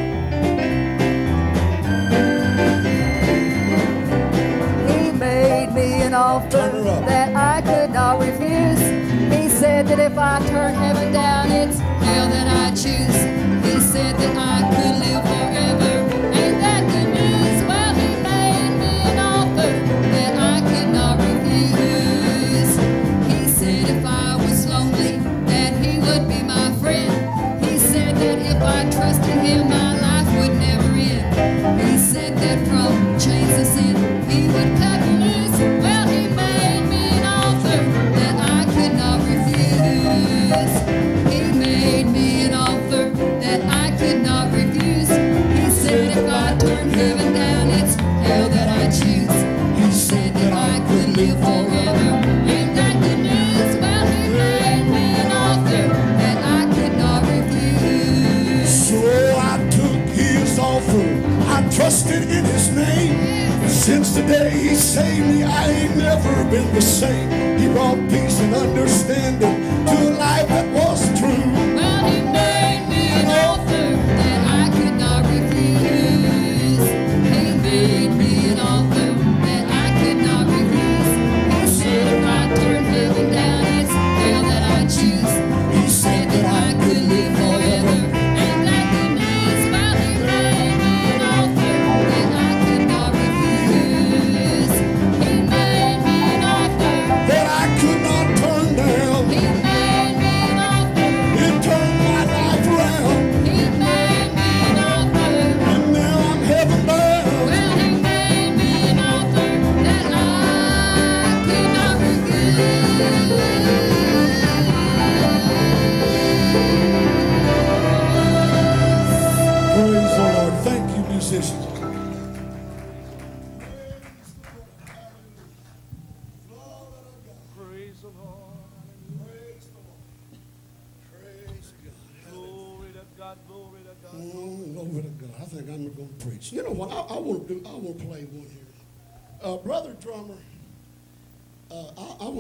His name. Since the day he saved me, I ain't never been the same. He brought peace and understanding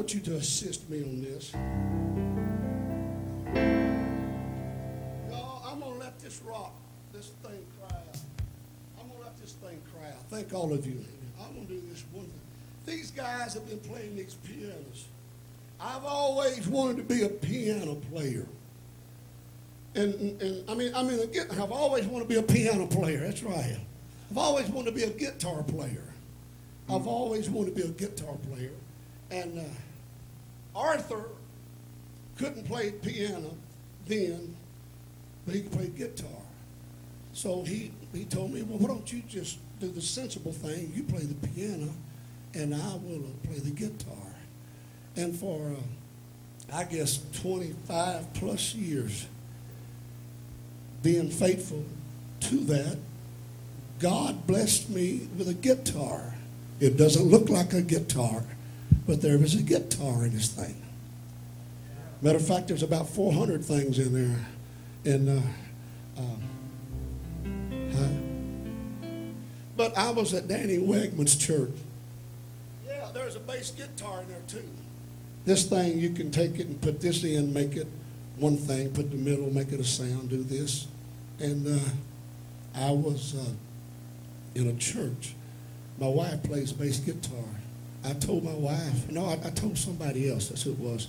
want you to assist me on this. No, I'm going to let this rock, this thing cry out. I'm going to let this thing cry out. Thank all of you. I'm going to do this one thing. These guys have been playing these pianos. I've always wanted to be a piano player. And, and, I mean, I mean, I've always wanted to be a piano player. That's right. I've always wanted to be a guitar player. I've always wanted to be a guitar player. And uh, Arthur couldn't play piano then, but he could play guitar. So he, he told me, well, why don't you just do the sensible thing? You play the piano, and I will play the guitar. And for, uh, I guess, 25 plus years, being faithful to that, God blessed me with a guitar. It doesn't look like a guitar, but there was a guitar in this thing. Matter of fact, there's about 400 things in there. And, uh, um, huh? But I was at Danny Wegman's church. Yeah, there's a bass guitar in there too. This thing, you can take it and put this in, make it one thing, put the middle, make it a sound, do this. And uh, I was uh, in a church. My wife plays bass guitar. I told my wife, no, I, I told somebody else, that's who it was.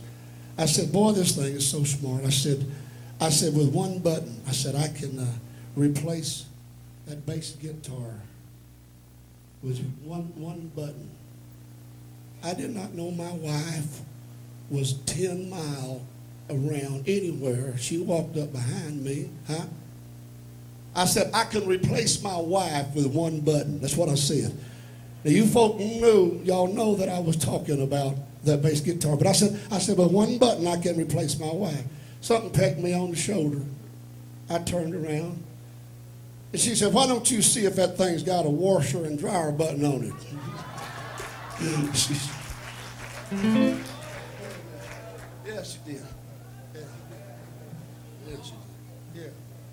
I said, boy, this thing is so smart. I said, I said, with one button, I said, I can uh, replace that bass guitar with one, one button. I did not know my wife was 10 mile around anywhere. She walked up behind me, huh? I said, I can replace my wife with one button. That's what I said. Now, you folk knew, y'all know that I was talking about that bass guitar. But I said, I said, with one button, I can replace my wife. Something pecked me on the shoulder. I turned around. And she said, Why don't you see if that thing's got a washer and dryer button on it? Yes, she did.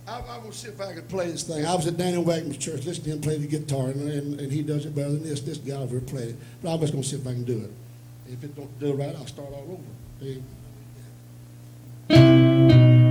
I, I'm going to see if I can play this thing. I was at Daniel Wagner's church listening to him play the guitar, and, and, and he does it better than this. This guy over here played it. But I'm just going to see if I can do it. If it don't do it right, I'll start all over. Amen.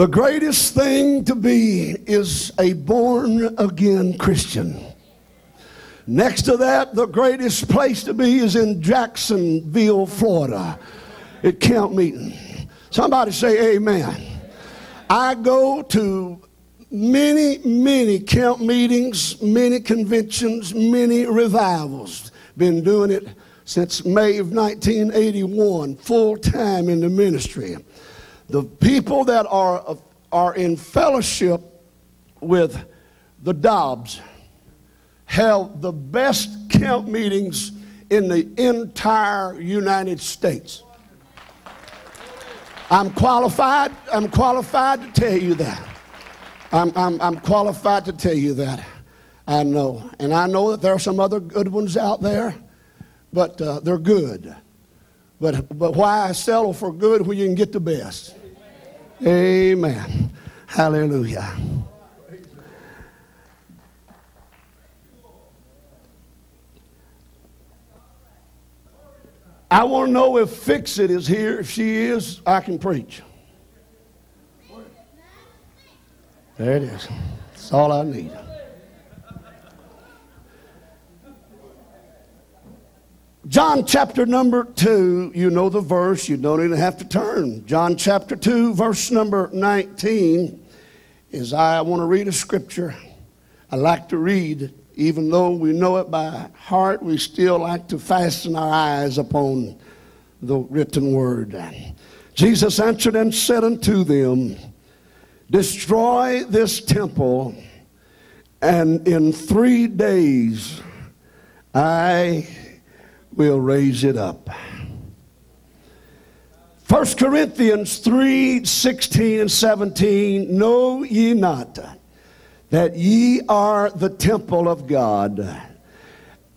The greatest thing to be is a born again Christian. Next to that, the greatest place to be is in Jacksonville, Florida, at camp meeting. Somebody say amen. I go to many, many camp meetings, many conventions, many revivals. Been doing it since May of 1981, full time in the ministry. The people that are, are in fellowship with the Dobbs have the best camp meetings in the entire United States. I'm qualified, I'm qualified to tell you that. I'm, I'm, I'm qualified to tell you that. I know. And I know that there are some other good ones out there, but uh, they're good. But, but why settle for good when you can get the best? Amen. Hallelujah. I want to know if Fix It is here. If she is, I can preach. There it is. That's all I need. John chapter number 2, you know the verse, you don't even have to turn. John chapter 2, verse number 19 is I want to read a scripture. I like to read, even though we know it by heart, we still like to fasten our eyes upon the written word. Jesus answered and said unto them, Destroy this temple, and in three days I will raise it up. 1 Corinthians 3 16 and 17 Know ye not that ye are the temple of God,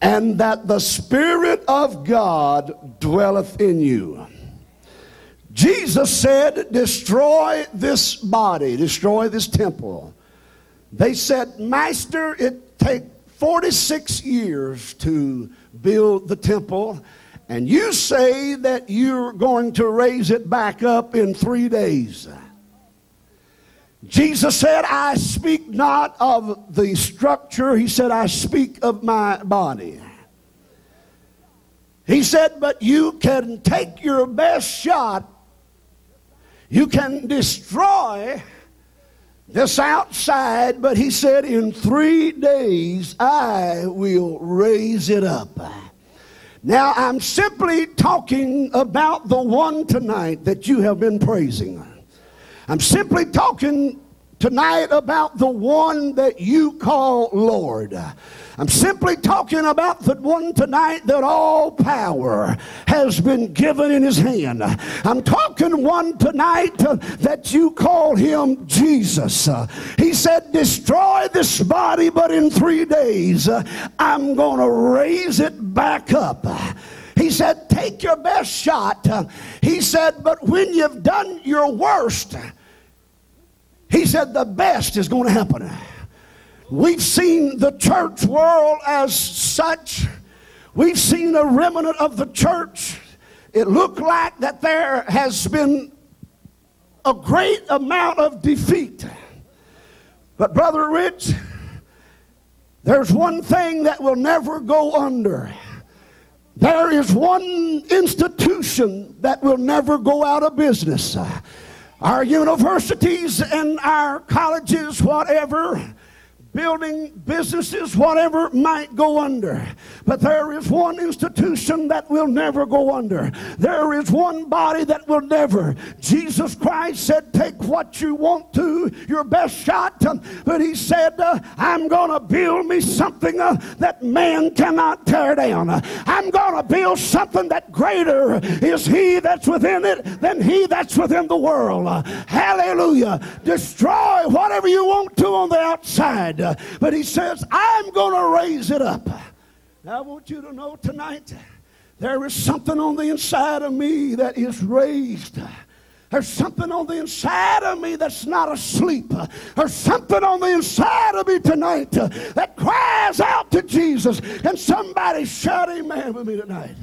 and that the Spirit of God dwelleth in you. Jesus said, Destroy this body, destroy this temple. They said, Master, it take 46 years to build the temple, and you say that you're going to raise it back up in three days. Jesus said, I speak not of the structure, he said, I speak of my body. He said, but you can take your best shot, you can destroy this outside, but he said, In three days I will raise it up. Now I'm simply talking about the one tonight that you have been praising. I'm simply talking tonight about the one that you call Lord. I'm simply talking about the one tonight that all power has been given in his hand. I'm talking one tonight that you call him Jesus. He said, Destroy this body, but in three days I'm going to raise it back up. He said, Take your best shot. He said, But when you've done your worst, he said, The best is going to happen. We've seen the church world as such. We've seen a remnant of the church. It looked like that there has been a great amount of defeat. But, Brother Rich, there's one thing that will never go under. There is one institution that will never go out of business. Our universities and our colleges, whatever, building businesses, whatever might go under. But there is one institution that will never go under. There is one body that will never. Jesus Christ said, Take what you want to, your best shot. But he said, uh, I'm going to build me something uh, that man cannot tear down. I'm going to build something that greater is he that's within it than he that's within the world. Hallelujah. Destroy whatever you want to on the outside. Uh, But he says, I'm going to raise it up. Now, I want you to know tonight there is something on the inside of me that is raised. There's something on the inside of me that's not asleep. There's something on the inside of me tonight that cries out to Jesus. And somebody shout amen with me tonight.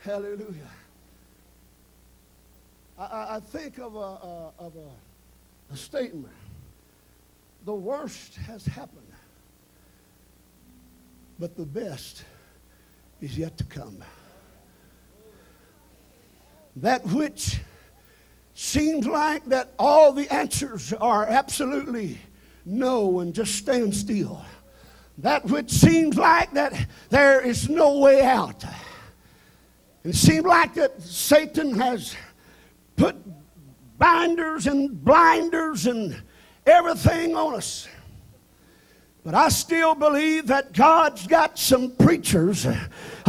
Hallelujah. I, I, think of, a, of a, a statement. The worst has happened, but the best is yet to come. That which seems like that all the answers are absolutely no and just stand still. That which seems like that there is no way out. It seems like that Satan has put binders and blinders and everything on us. But I still believe that God's got some preachers.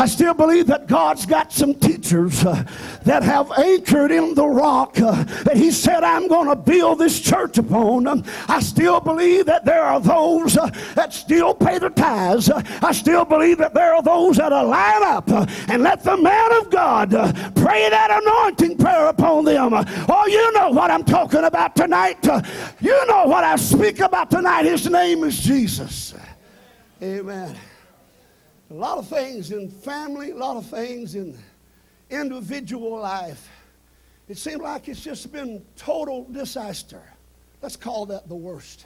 I still believe that God's got some teachers uh, that have anchored in the rock uh, that He said, I'm going to build this church upon. Um, I still believe that there are those uh, that still pay the tithes. Uh, I still believe that there are those that are line up uh, and let the man of God uh, pray that anointing prayer upon them. Oh, you know what I'm talking about tonight. You know what I speak about tonight. His name is Jesus. Amen. A lot of things in family, a lot of things in individual life. It seems like it's just been total disaster. Let's call that the worst.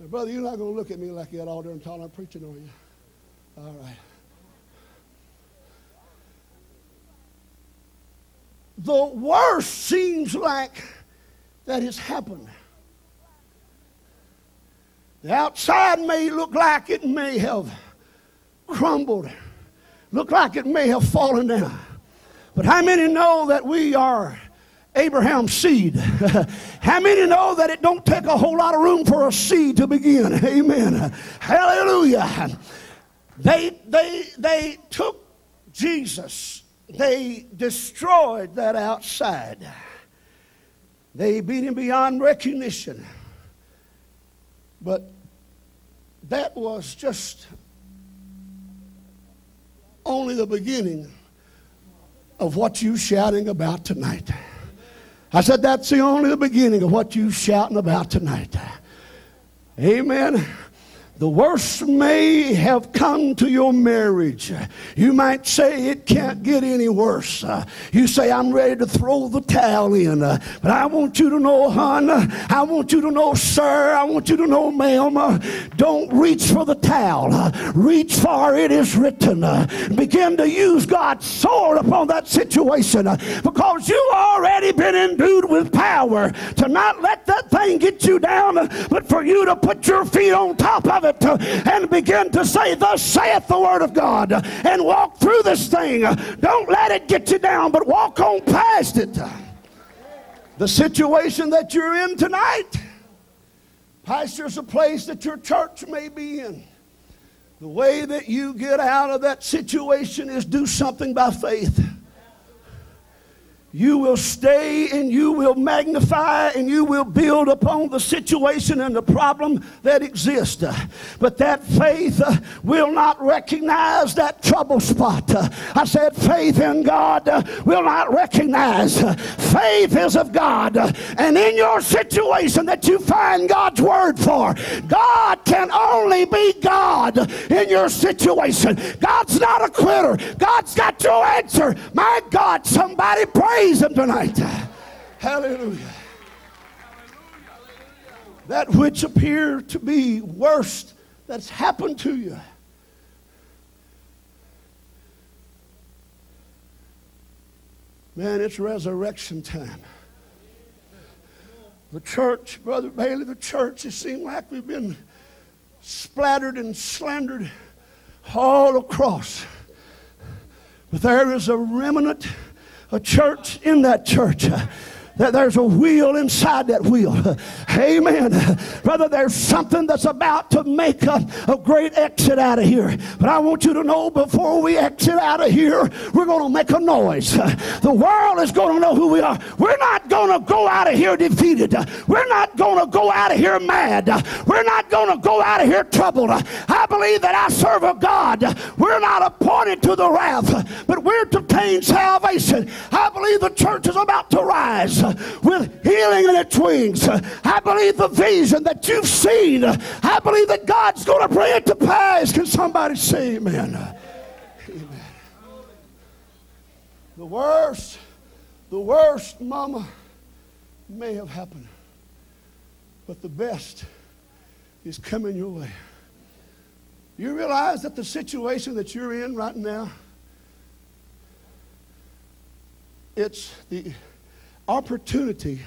Now, brother, you're not going to look at me like that all and tall I'm preaching, are you? All right. The worst seems like that has happened. The outside may look like it may have crumbled, look like it may have fallen down. But how many know that we are Abraham's seed? how many know that it don't take a whole lot of room for a seed to begin? Amen. Hallelujah. They they they took Jesus. They destroyed that outside. They beat him beyond recognition. But that was just only the beginning of what you shouting about tonight. I said that's the only the beginning of what you shouting about tonight. Amen. The worst may have come to your marriage. You might say it can't get any worse. You say, I'm ready to throw the towel in. But I want you to know, hon, I want you to know, sir, I want you to know, ma'am, don't reach for the towel. Reach for it is written. Begin to use God's sword upon that situation because you've already been endued with power to not let that thing get you down, but for you to put your feet on top of it uh, and begin to say, Thus saith the word of God, and walk through this thing. Don't let it get you down, but walk on past it. The situation that you're in tonight, pastor's a place that your church may be in. The way that you get out of that situation is do something by faith. You will stay and you will magnify and you will build upon the situation and the problem that exists. But that faith uh, will not recognize that trouble spot. I said, faith in God uh, will not recognize. Faith is of God. Uh, And in your situation that you find God's word for, God can only be God in your situation. God's not a quitter. God's got your answer. My God, somebody praise Him tonight. Hallelujah. That which appeared to be worst that's happened to you. Man, it's resurrection time. The church, Brother Bailey, the church, it seemed like we've been splattered and slandered all across. But there is a remnant, a church in that church. That there's a wheel inside that wheel. Amen. Brother, there's something that's about to make a, a great exit out of here. But I want you to know before we exit out of here, we're going to make a noise. The world is going to know who we are. We're not going to go out of here defeated. We're not going to go out of here mad. We're not going to go out of here troubled. I believe that I serve a God. We're not appointed to the wrath, but we're to obtain salvation. I believe the church is about to rise with healing in its wings. I believe the vision that you've seen, I believe that God's going to bring it to pass. Can somebody say amen? Amen. The worst, the worst, mama, may have happened, but the best is coming your way. You realize that the situation that you're in right now, it's the opportunity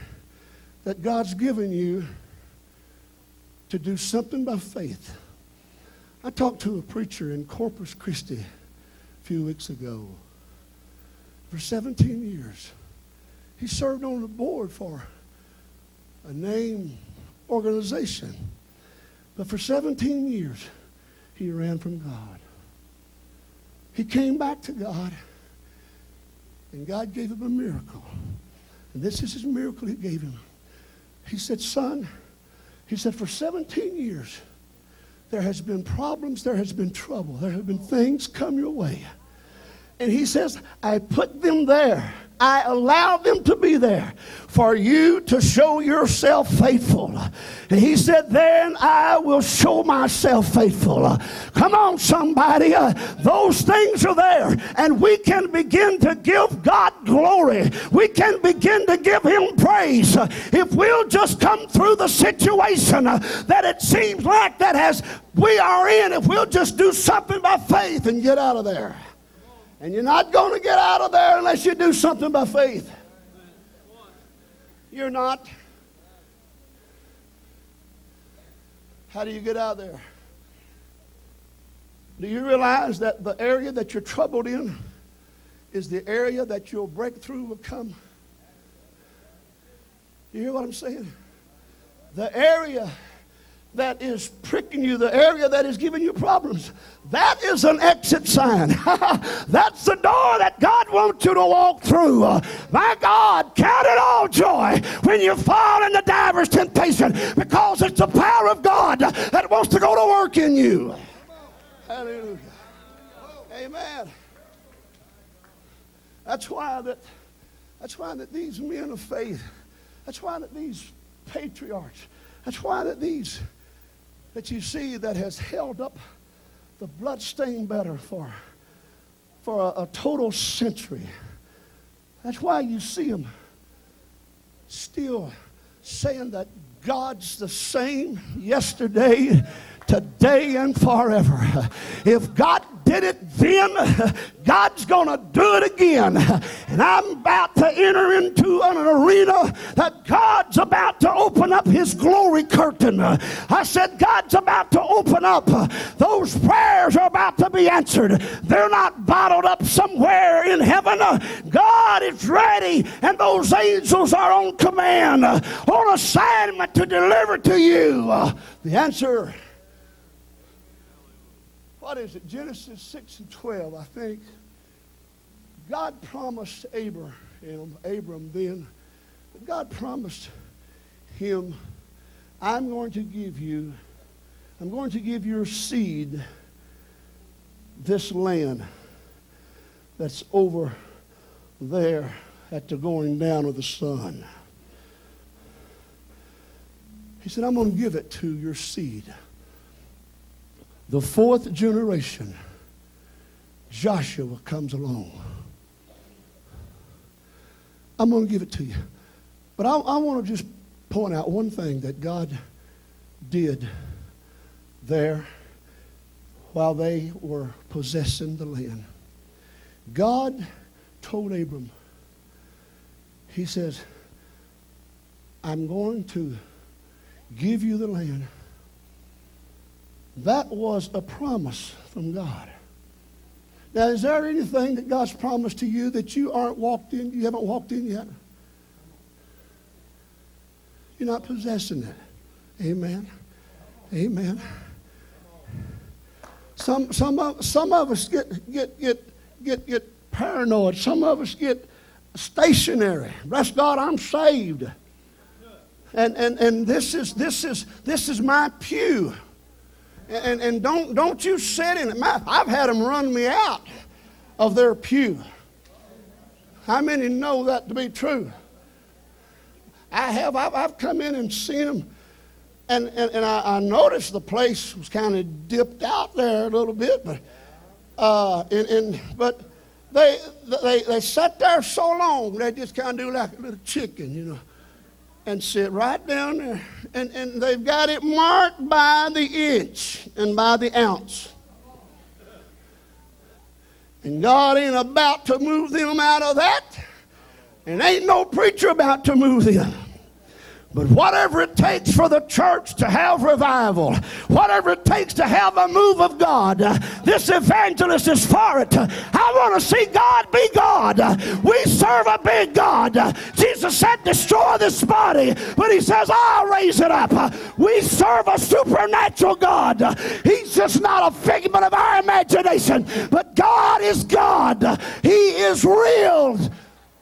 that God's given you to do something by faith. I talked to a preacher in Corpus Christi a few weeks ago. For 17 years, he served on the board for a name organization. But for 17 years, he ran from God. He came back to God, and God gave him a miracle. And this is his miracle he gave him. He said, Son, he said, for 17 years, there has been problems, there has been trouble, there have been things come your way. And he says, I put them there. I allow them to be there for you to show yourself faithful. And he said, Then I will show myself faithful. Come on, somebody. Uh, those things are there, and we can begin to give God glory. We can begin to give Him praise. If we'll just come through the situation uh, that it seems like that has we are in, if we'll just do something by faith and get out of there. And you're not going to get out of there unless you do something by faith. You're not. How do you get out of there? Do you realize that the area that you're troubled in is the area that your breakthrough will come? You hear what I'm saying? The area that is pricking you, the area that is giving you problems, that is an exit sign. That's the door that God wants you to walk through. Uh, my God, count it all joy when you fall into divers temptation because it's the power of God that wants to go to work in you. Hallelujah. Amen. That's why that that's why that these men of faith, that's why that these patriarchs, that's why that these that you see that has held up the bloodstained banner for, for a, a total century. That's why you see them still saying that God's the same yesterday, today, and forever. If God did it then, God's going to do it again. And I'm about to enter into an arena that God's about to open up His glory curtain. I said, God's about to open up those prayers are about to be answered. They're not bottled up somewhere in heaven. God is ready, and those angels are on command, on assignment to deliver to you the answer. What is it? Genesis 6 and 12, I think. God promised Abraham, Abram then, God promised him, I'm going to give you, I'm going to give your seed this land that's over there at the going down of the sun. He said, I'm going to give it to your seed. The fourth generation, Joshua comes along. I'm going to give it to you. But I, I want to just point out one thing that God did there while they were possessing the land. God told Abram, He says, I'm going to give you the land. That was a promise from God. Now, is there anything that God's promised to you that you aren't walked in, you haven't walked in yet? You're not possessing it. Amen. Amen. Some, some, of, some of us get, get, get, get, get paranoid. Some of us get stationary. Bless God, I'm saved. And, and, and this, is, this, is, this is my pew. And, and don't, don't you sit in it. My, I've had them run me out of their pew. How many know that to be true? I have. I've, I've come in and seen them. And, and, and I, I noticed the place was kind of dipped out there a little bit. But, uh, and, and, but they, they, they sat there so long, they just kind of do like a little chicken, you know, and sit right down there. And, and they've got it marked by the inch and by the ounce. And God ain't about to move them out of that. And ain't no preacher about to move them. But whatever it takes for the church to have revival, whatever it takes to have a move of God, this evangelist is for it. I want to see God be God. We serve a big God. Jesus said, Destroy this body, but He says, I'll raise it up. We serve a supernatural God. He's just not a figment of our imagination, but God is God. He is real.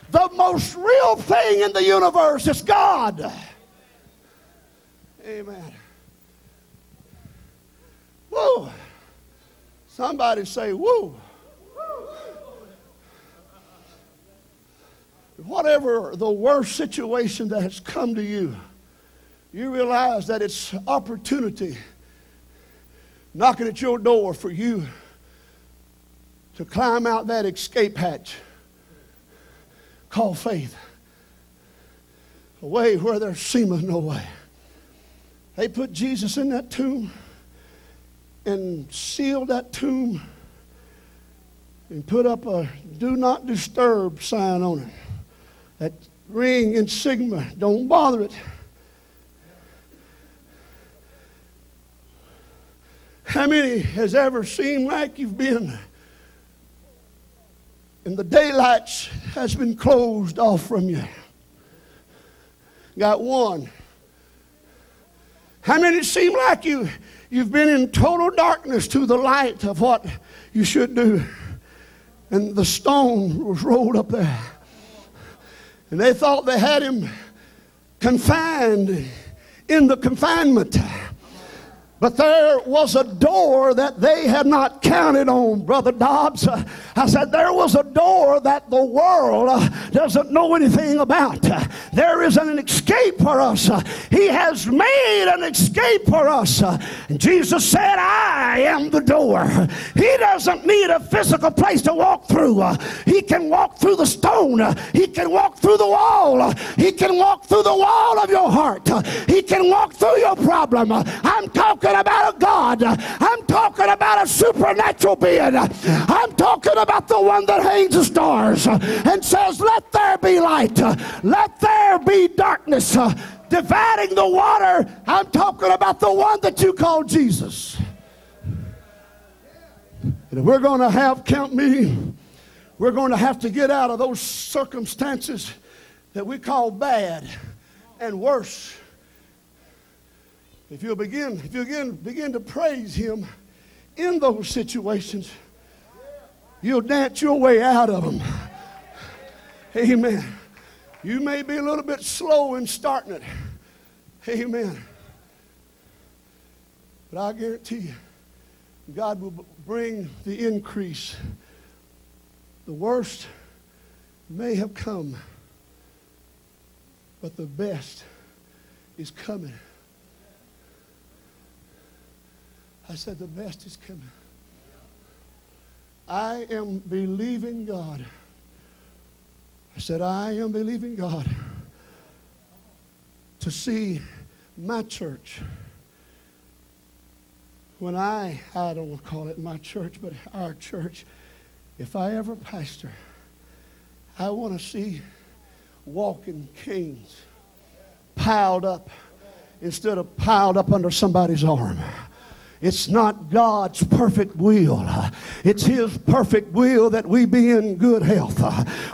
The most real thing in the universe is God. Amen. Woo. Somebody say, woo. Whatever the worst situation that has come to you, you realize that it's opportunity knocking at your door for you to climb out that escape hatch called faith. A way where there seemeth no way. They put Jesus in that tomb and sealed that tomb and put up a do not disturb sign on it. That ring and sigma, don't bother it. How many has ever seemed like you've been and the daylight has been closed off from you? Got one. How many seem like you, you've been in total darkness to the light of what you should do? And the stone was rolled up there. And they thought they had him confined in the confinement. But there was a door that they had not counted on, Brother Dobbs. I said, there was a door that the world uh, doesn't know anything about. There is an escape for us. He has made an escape for us. And Jesus said, I am the door. He doesn't need a physical place to walk through. He can walk through the stone. He can walk through the wall. He can walk through the wall of your heart. He can walk through your problem. I'm talking about a God. I'm talking about a supernatural being. I'm talking about the one that hangs the stars and says, Let there be light. Let there be darkness. Dividing the water. I'm talking about the one that you call Jesus. And if we're going to have camp meeting, we're going to have to get out of those circumstances that we call bad and worse. If you begin, if you begin, begin to praise Him in those situations, you'll dance your way out of them. Amen. You may be a little bit slow in starting it. Amen. But I guarantee you, God will bring the increase. The worst may have come, but the best is coming. I said, the best is coming. I am believing God. I said, I am believing God to see my church. When I, I don't want to call it my church, but our church, if I ever pastor, I want to see walking kings piled up instead of piled up under somebody's arm. It's not God's perfect will. It's His perfect will that we be in good health.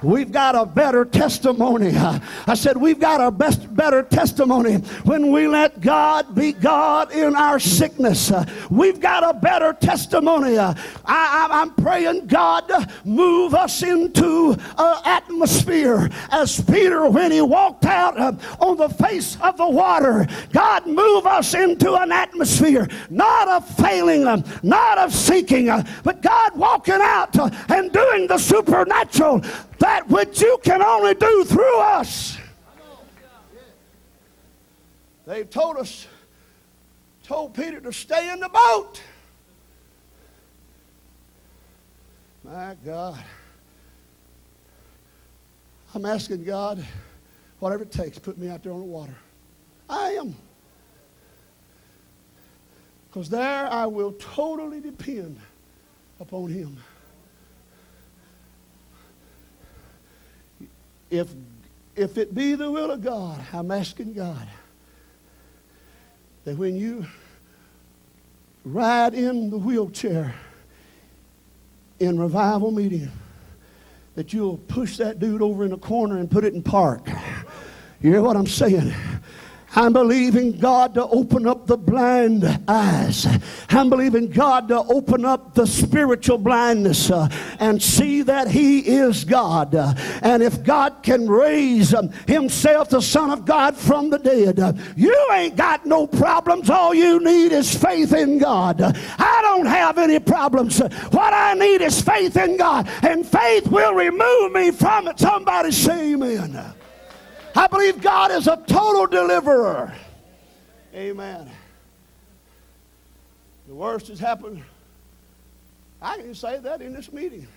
We've got a better testimony. I said, we've got a best, better testimony when we let God be God in our sickness. We've got a better testimony. I, I'm praying God move us into an atmosphere as Peter when he walked out uh, on the face of the water. God move us into an atmosphere, not of failing, uh, not of seeking, uh, but God walking out uh, and doing the supernatural, that which you can only do through us. They've told us, told Peter to stay in the boat. My God. I'm asking God, whatever it takes, put me out there on the water. I am. Because there I will totally depend upon Him. If, if it be the will of God, I'm asking God that when you ride in the wheelchair in revival meeting, that you'll push that dude over in the corner and put it in park. You hear what I'm saying? I'm believing God to open up the blind eyes. I'm believing God to open up the spiritual blindness uh, and see that He is God. Uh, and if God can raise um, Himself, the Son of God, from the dead, uh, you ain't got no problems. All you need is faith in God. I don't have any problems. What I need is faith in God, and faith will remove me from it. Somebody say amen. I believe God is a total deliverer. Amen. The worst has happened. I can say that in this meeting.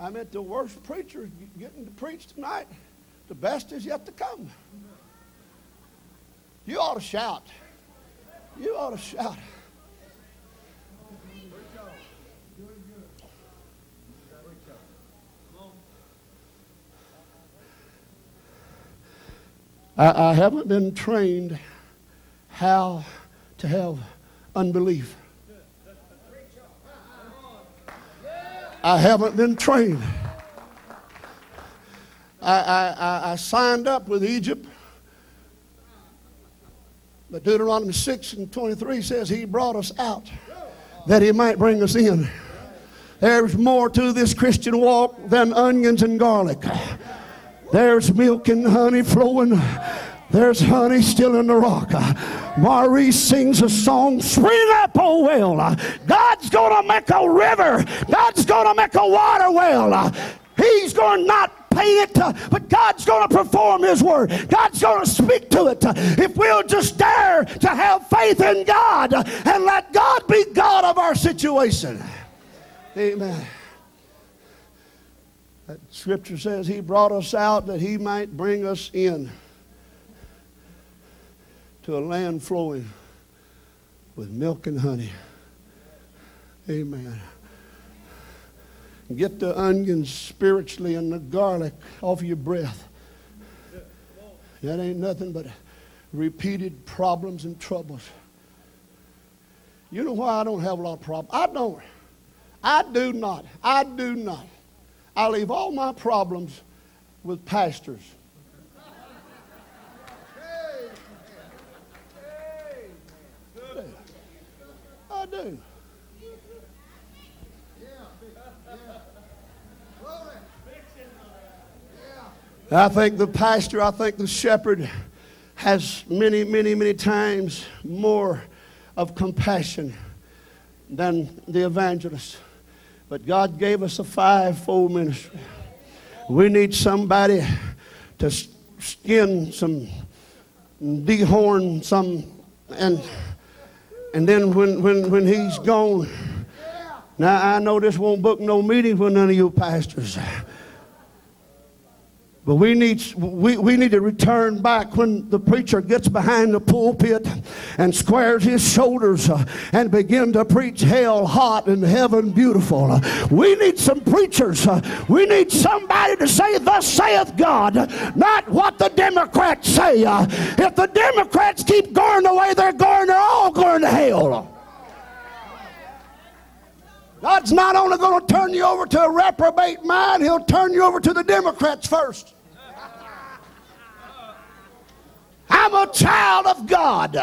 I meant the worst preacher getting to preach tonight. The best is yet to come. You ought to shout. You ought to shout. I, I haven't been trained how to have unbelief. I haven't been trained. I, I, I, signed up with Egypt. But Deuteronomy 6 and 23 says he brought us out that he might bring us in. There's more to this Christian walk than onions and garlic. There's milk and honey flowing. There's honey still in the rock. Maurice sings a song, Spring Up, oh well. God's to make a river. God's to make a water well. He's to not paint it, but God's to perform His word. God's to speak to it. If we'll just dare to have faith in God and let God be God of our situation. Amen. That scripture says he brought us out that he might bring us in to a land flowing with milk and honey. Amen. Get the onions spiritually and the garlic off your breath. That ain't nothing but repeated problems and troubles. You know why I don't have a lot of problems? I don't. I do not, I do not. I leave all my problems with pastors. I do. I think the pastor, I think the shepherd has many, many, many times more of compassion than the evangelist. But God gave us a five-fold ministry. We need somebody to skin some, dehorn some, and and then when when when he's gone. Now I know this won't book no meeting for none of you pastors. But we need, we, we need to return back when the preacher gets behind the pulpit and squares his shoulders uh, and begin to preach hell hot and heaven beautiful. We need some preachers. uh, we need somebody to say, Thus saith God, not what the Democrats say. Uh, if the Democrats keep going the way they're going, they're all going to hell. God's not only going to turn you over to a reprobate mind, He'll turn you over to the Democrats first. I'm a child of God.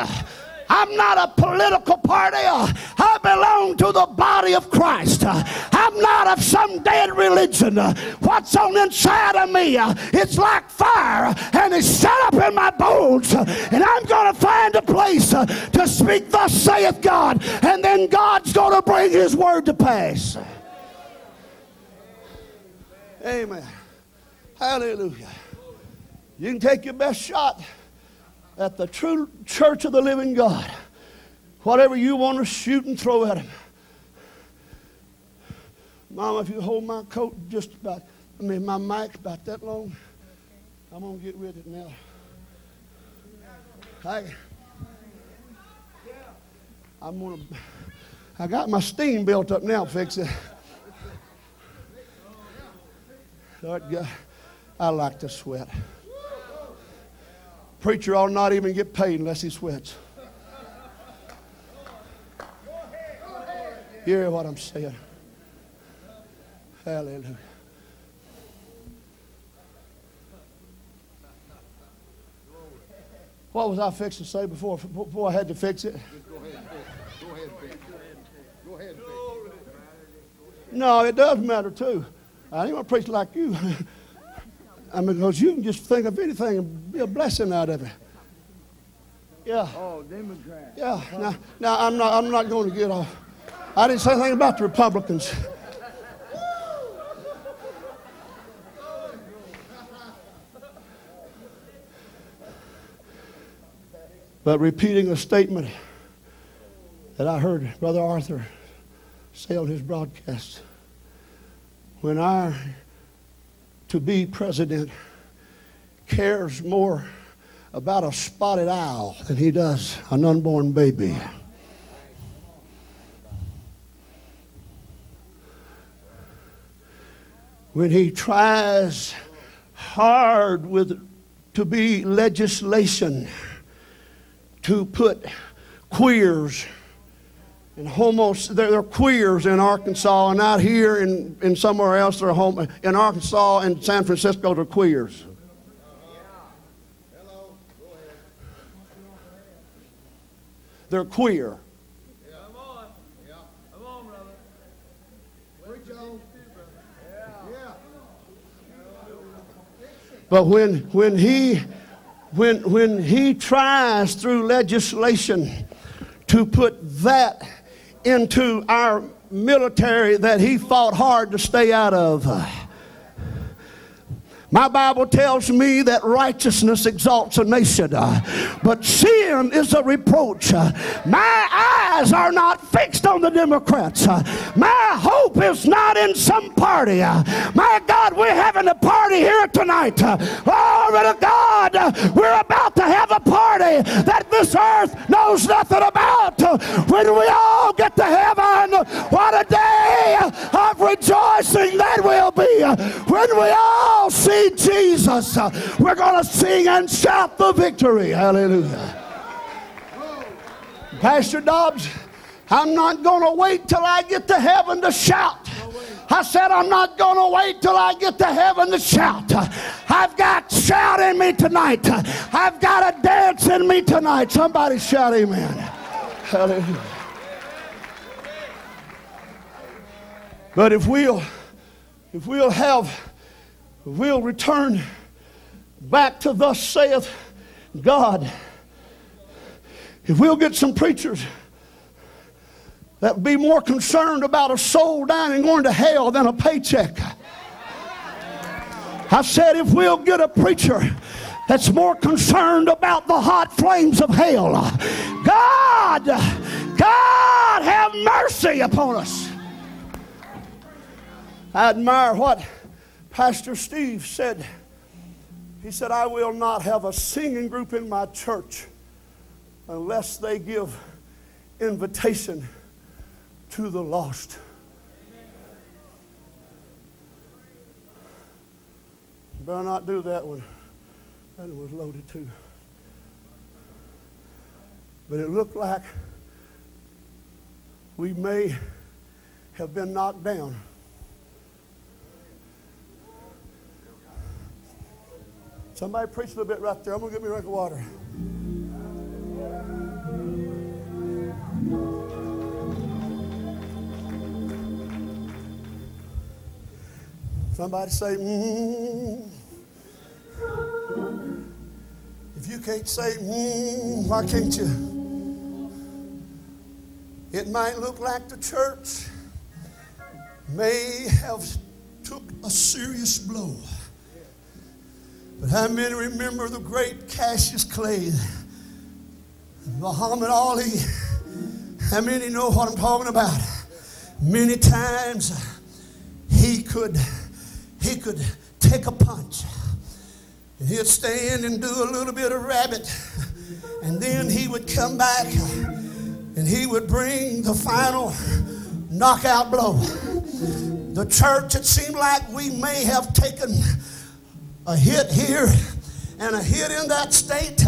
I'm not a political party. I belong to the body of Christ. I'm not of some dead religion. What's on the inside of me? It's like fire and it's shut up in my bones. And I'm going to find a place to speak, thus saith God. And then God's going to bring his word to pass. Amen. Hallelujah. You can take your best shot at the true church of the living God. Whatever you want to shoot and throw at him. Mama, if you hold my coat just about, I mean, my mic about that long, I'm going to get with it now. I, I'm going to, I got my steam built up now, fix it. Lord God, I like to sweat. Preacher ought not even get paid unless he sweats. Hear what I'm saying. Hallelujah. What was I fixing to say before, before I had to fix it? No, it does matter too. I ain't gonna preach like you. I mean, because you can just think of anything and be a blessing out of it. Yeah. Oh, Democrat. Yeah. Now, now I'm not. I'm not going to get off. I didn't say anything about the Republicans. But repeating a statement that I heard Brother Arthur say on his broadcast. When our to be president cares more about a spotted owl than he does an unborn baby. When he tries hard with to be legislation to put queers and homos, they're, they're queers in Arkansas, and out here in, in somewhere else, they're home, in Arkansas and San Francisco, they're queers. They're queer. But when, when, he, when, when he tries through legislation to put that into our military that he fought hard to stay out of, my Bible tells me that righteousness exalts a nation, uh, but sin is a reproach. Uh, my eyes are not fixed on the Democrats. Uh, my hope is not in some party. My God, we're having a party here tonight. Glory to God. We're about to have a party that this earth knows nothing about. When we all get to heaven, what a day of rejoicing that will be. When we all see Jesus, uh, we're going to sing and shout the victory. Hallelujah. Pastor Dobbs, I'm not going to wait till I get to heaven to shout. I said, I'm not going to wait till I get to heaven to shout. I've got shout in me tonight. I've got a dance in me tonight. Somebody shout amen. Hallelujah. But if we'll, if we'll have, if we'll return back to thus saith God, if we'll get some preachers that will be more concerned about a soul dying and going to hell than a paycheck. I said, if we'll get a preacher that's more concerned about the hot flames of hell, God, God, have mercy upon us. I admire what Pastor Steve said. He said, I will not have a singing group in my church unless they give invitation to the lost. Better not do that one. That one was loaded too. But it looked like we may have been knocked down. Somebody preach a little bit right there. I'm going to get me a drink of water. Somebody say, mm. If you can't say, mm, why can't you? It might look like the church may have took a serious blow. But how many remember the great Cassius Clay, Muhammad Ali? How many know what I'm talking about? Many times he could he could take a punch he'd stand and do a little bit of rabbit and then he would come back and he would bring the final knockout blow the church it seemed like we may have taken a hit here and a hit in that state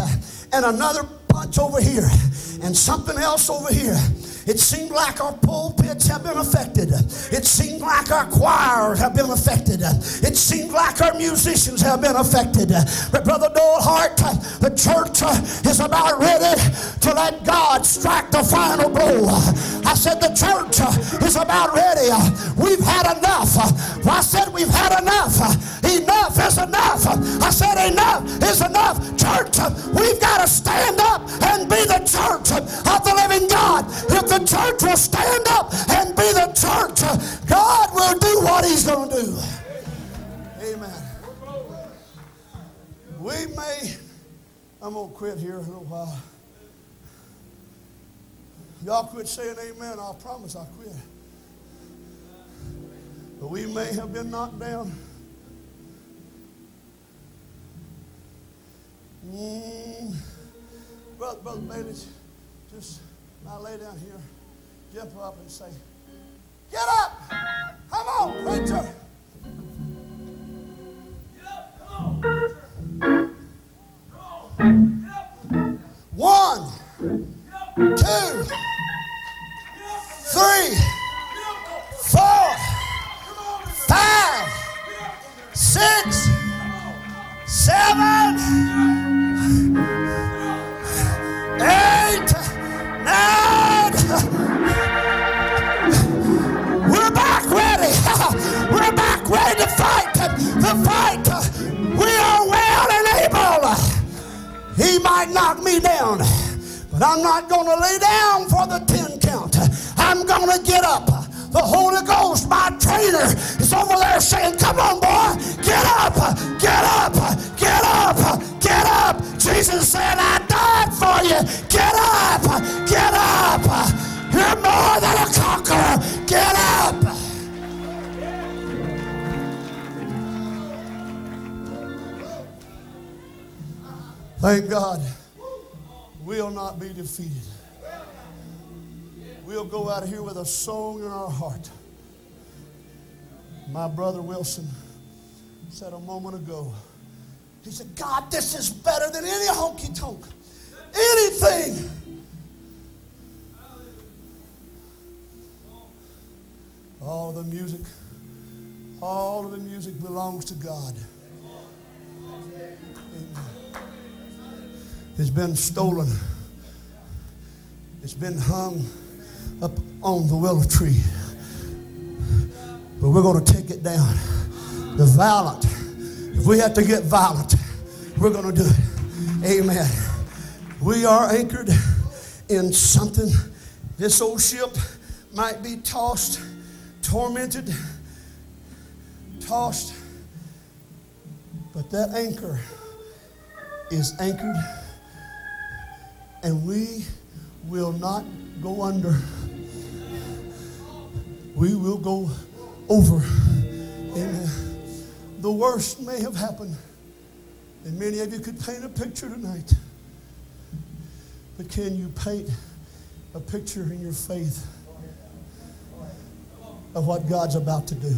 and another punch over here and something else over here it seemed like our pulpits have been affected. It seemed like our choirs have been affected. It seemed like our musicians have been affected. But Brother Noel Hart, the church uh, is about ready to let God strike the final blow. I said the church uh, is about ready. We've had enough. I said we've had enough. Enough is enough. I said enough is enough. Church, we've got to stand up and be the church of the living God. If the church will stand up and be the church, God will do what He's going to do. Amen. We may, I'm going to quit here in a little while. Y'all quit saying amen. I'll promise I'll quit. But we may have been knocked down. Mm. Brother, Brother Bailey, just now lay down here, jump up and say, Get up! Come on, preacher! One, two, three, four, five, six, seven, might knock me down, but I'm not going to lay down for the 10 count. I'm going to get up. The Holy Ghost, my trainer, is over there saying, Come on, boy, get up, get up, get up, get up. Jesus said, I died for you. Get up, get up. You're more than a conqueror. Get up. Thank God we'll not be defeated. We'll go out of here with a song in our heart. My brother Wilson said a moment ago, he said, God, this is better than any honky tonk. Anything. All the music, all of the music belongs to God. Amen. It's been stolen. It's been hung up on the willow tree. But we're going to take it down. The violent, if we have to get violent, we're going to do it. Amen. We are anchored in something. This old ship might be tossed, tormented, tossed, but that anchor is anchored, and we will not go under. We will go over. Amen. The worst may have happened, and many of you could paint a picture tonight. But can you paint a picture in your faith of what God's about to do?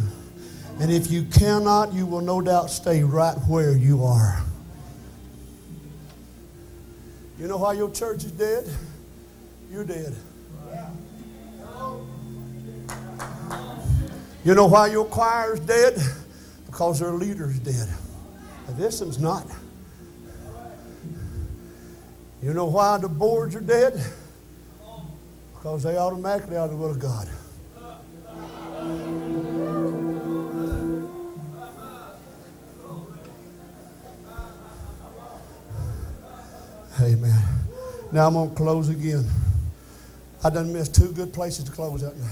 And if you cannot, you will no doubt stay right where you are. You know why your church is dead? You're dead. You know why your choir is dead? Because their leader is dead. This one's not. You know why the boards are dead? Because they automatically are the will of God. Amen. Now I'm going to close again. I done missed two good places to close up now.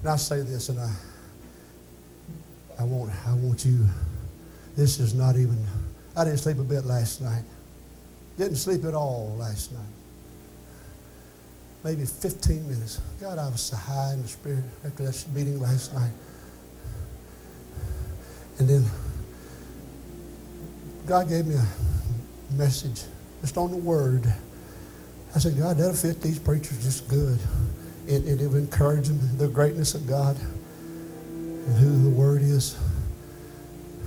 And I say this, and I, I want, I want you. This is not even. I didn't sleep a bit last night. Didn't sleep at all last night. Maybe 15 minutes. God, I was so high in the spirit after that meeting last night. And then God gave me a message just on the word. I said, God, that'll fit these preachers just good. It, it, it will encourage them, the greatness of God and who the word is.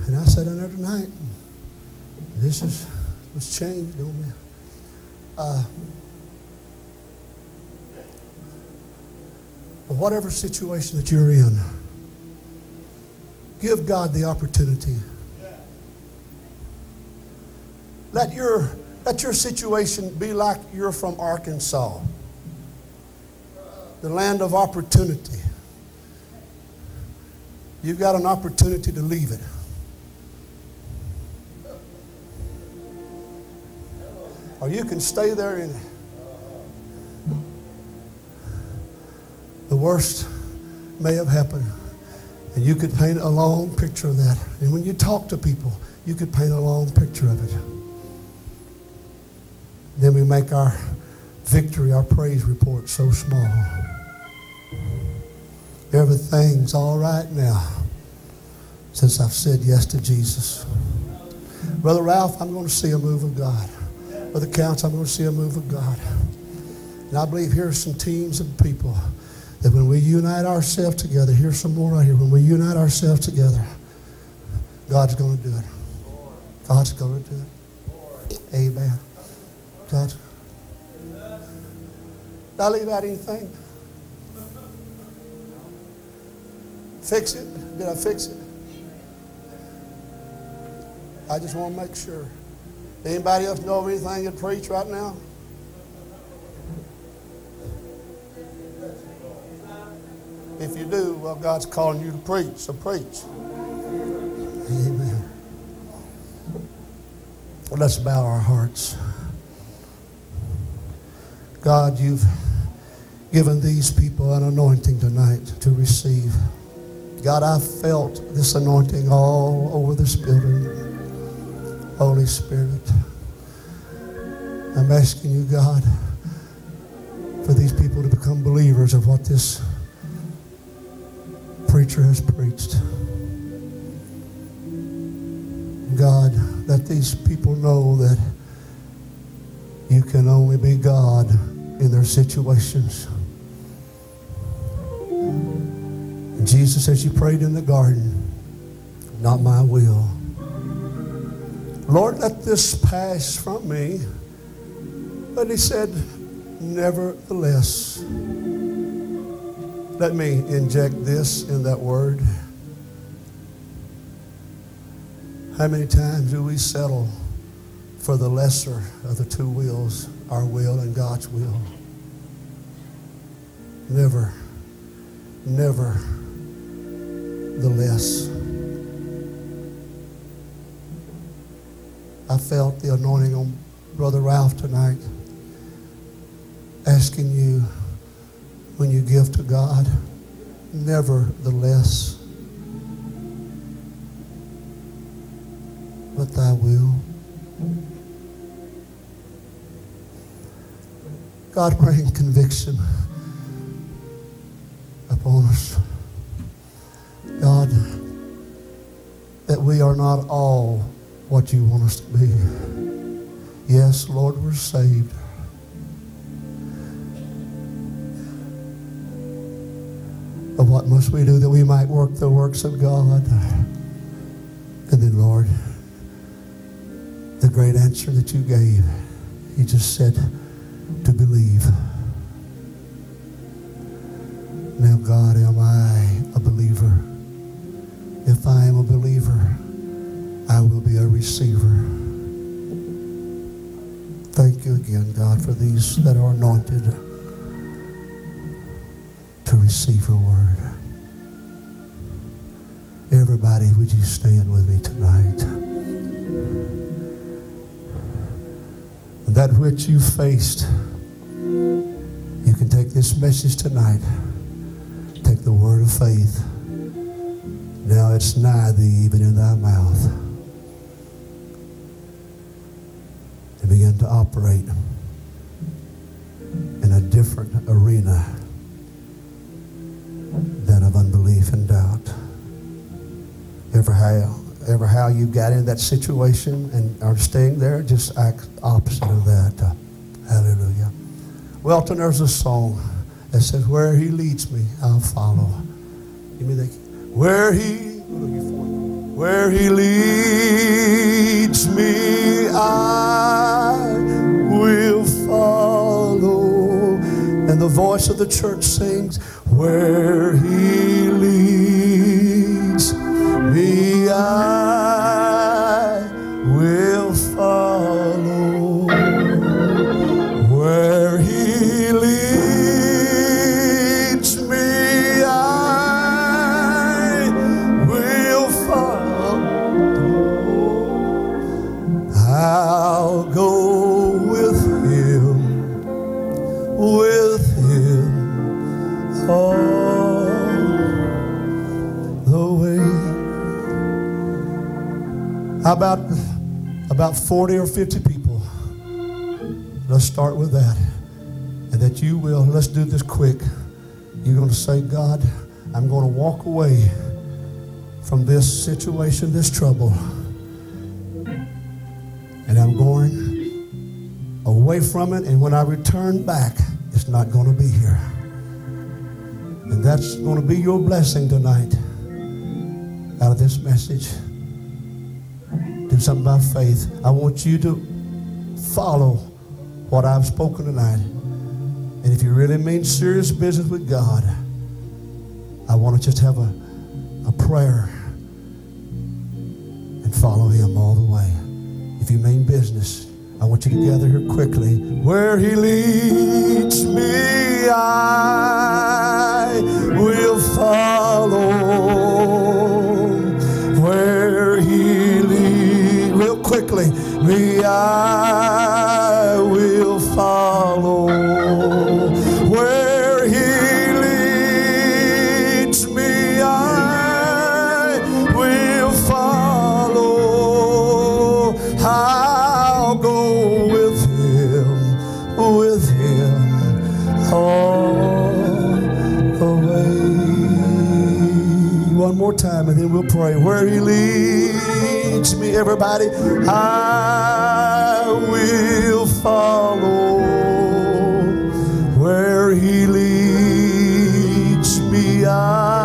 And I sat in there tonight. This is was changed on me. Uh, whatever situation that you're in, give God the opportunity. Let your, let your situation be like you're from Arkansas, the land of opportunity. You've got an opportunity to leave it. Or you can stay there in the worst may have happened. And you could paint a long picture of that. And when you talk to people, you could paint a long picture of it. Then we make our victory, our praise report so small. Everything's all right now since I've said yes to Jesus. Brother Ralph, I'm going to see a move of God. Brother Counts, I'm going to see a move of God. And I believe here's some teams of people that when we unite ourselves together, here's some more right here. When we unite ourselves together, God's going to do it. God's going to do it. Amen. God. Did I leave out anything? Fix it? Did I fix it? I just want to make sure. Anybody else know of anything to preach right now? If you do, well, God's calling you to preach, so preach. Amen. Well, let's bow our hearts. God, you've given these people an anointing tonight to receive. God, I felt this anointing all over this building. Holy Spirit, I'm asking you, God, for these people to become believers of what this preacher has preached. God, let these people know that you can only be God in their situations. And Jesus, as you prayed in the garden, not my will. Lord, let this pass from me. But he said, Nevertheless, let me inject this in that word. How many times do we settle for the lesser of the two wills, our will and God's will? Never, never the less. I felt the anointing on Brother Ralph tonight, asking you when you give to God, nevertheless, but thy will. God bring conviction upon us. God, that we are not all what you want us to be. Yes, Lord, we're saved. But what must we do that we might work the works of God? And then, Lord, the great answer that you gave, you just said to believe. Now, God, am I a believer? If I am a believer, I will be a receiver. Thank you again, God, for these that are anointed to receive your word. Everybody, would you stand with me tonight? That which you faced, you can take this message tonight. Take the word of faith. Now it's nigh thee, even in thy mouth. And begin to operate in a different arena than of unbelief and doubt. Ever how, ever how you got in that situation and are staying there, just act opposite of that. Uh, hallelujah. Well, there's a song that says, Where he leads me, I'll follow. Give me that. Where he, where he leads me, I will follow. And the voice of the church sings, Where he leads me, I about about 40 or 50 people? Let's start with that. And that you will, let's do this quick. You're going to say, God, I'm going to walk away from this situation, this trouble. And I'm going away from it. And when I return back, it's not going to be here. And that's going to be your blessing tonight out of this message. Something by faith. I want you to follow what I've spoken tonight. And if you really mean serious business with God, I want to just have a, a prayer and follow Him all the way. If you mean business, I want you to gather here quickly. Where He leads me, I will follow. Quickly, me, I will follow. Where He leads me, I will follow. I'll go with Him, with Him all the way. One more time, and then we'll pray. Where He leads me, everybody, I will follow. Where He leads me, I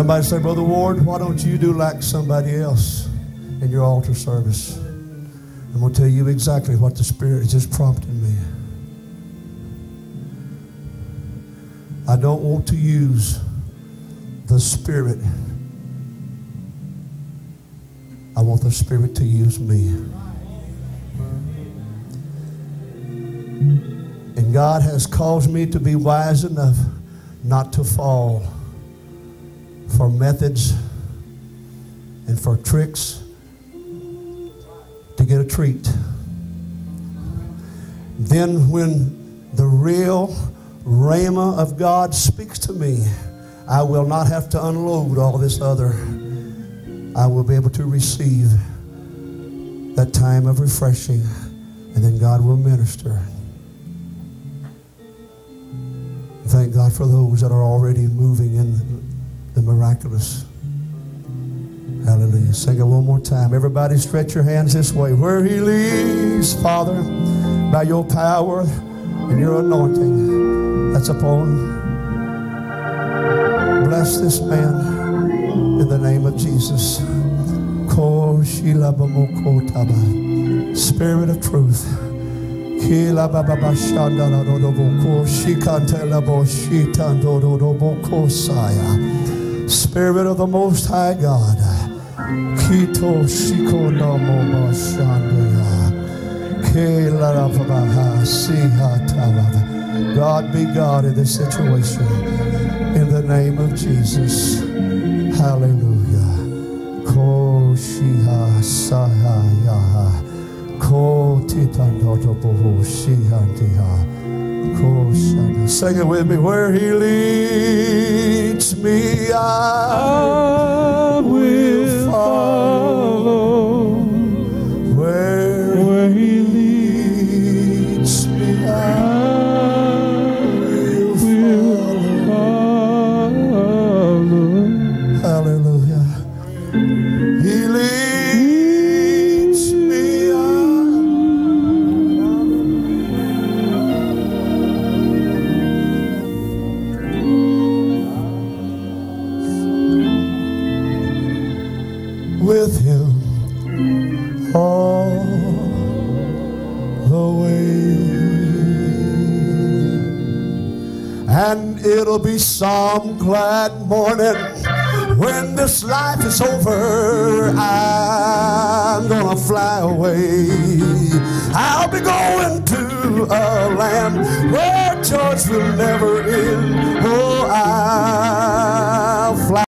Somebody say, Brother Ward, why don't you do like somebody else in your altar service? I'm going to tell you exactly what the Spirit is just prompting me. I don't want to use the Spirit. I want the Spirit to use me. And God has caused me to be wise enough not to fall for methods and for tricks to get a treat. Then, when the real Rhema of God speaks to me, I will not have to unload all this other. I will be able to receive that time of refreshing, and then God will minister. Thank God for those that are already moving in the miraculous. Hallelujah. Sing it one more time. Everybody stretch your hands this way. Where he leads, Father, by your power and your anointing that's upon. Bless this man in the name of Jesus. Spirit of truth. Kila baba bashanda Spirit of the Most High God. Kito shiko mashandaya. Kila rababaha siha. God be God in this situation. In the name of Jesus. Hallelujah. Ko shiha saha. Ko titandoto boho shihantiha. Sing it with me. Where he leads me, I, will follow. It'll be some glad morning when this life is over. I'm gonna fly away. I'll be going to a land where joys will never end. Oh, I'll fly.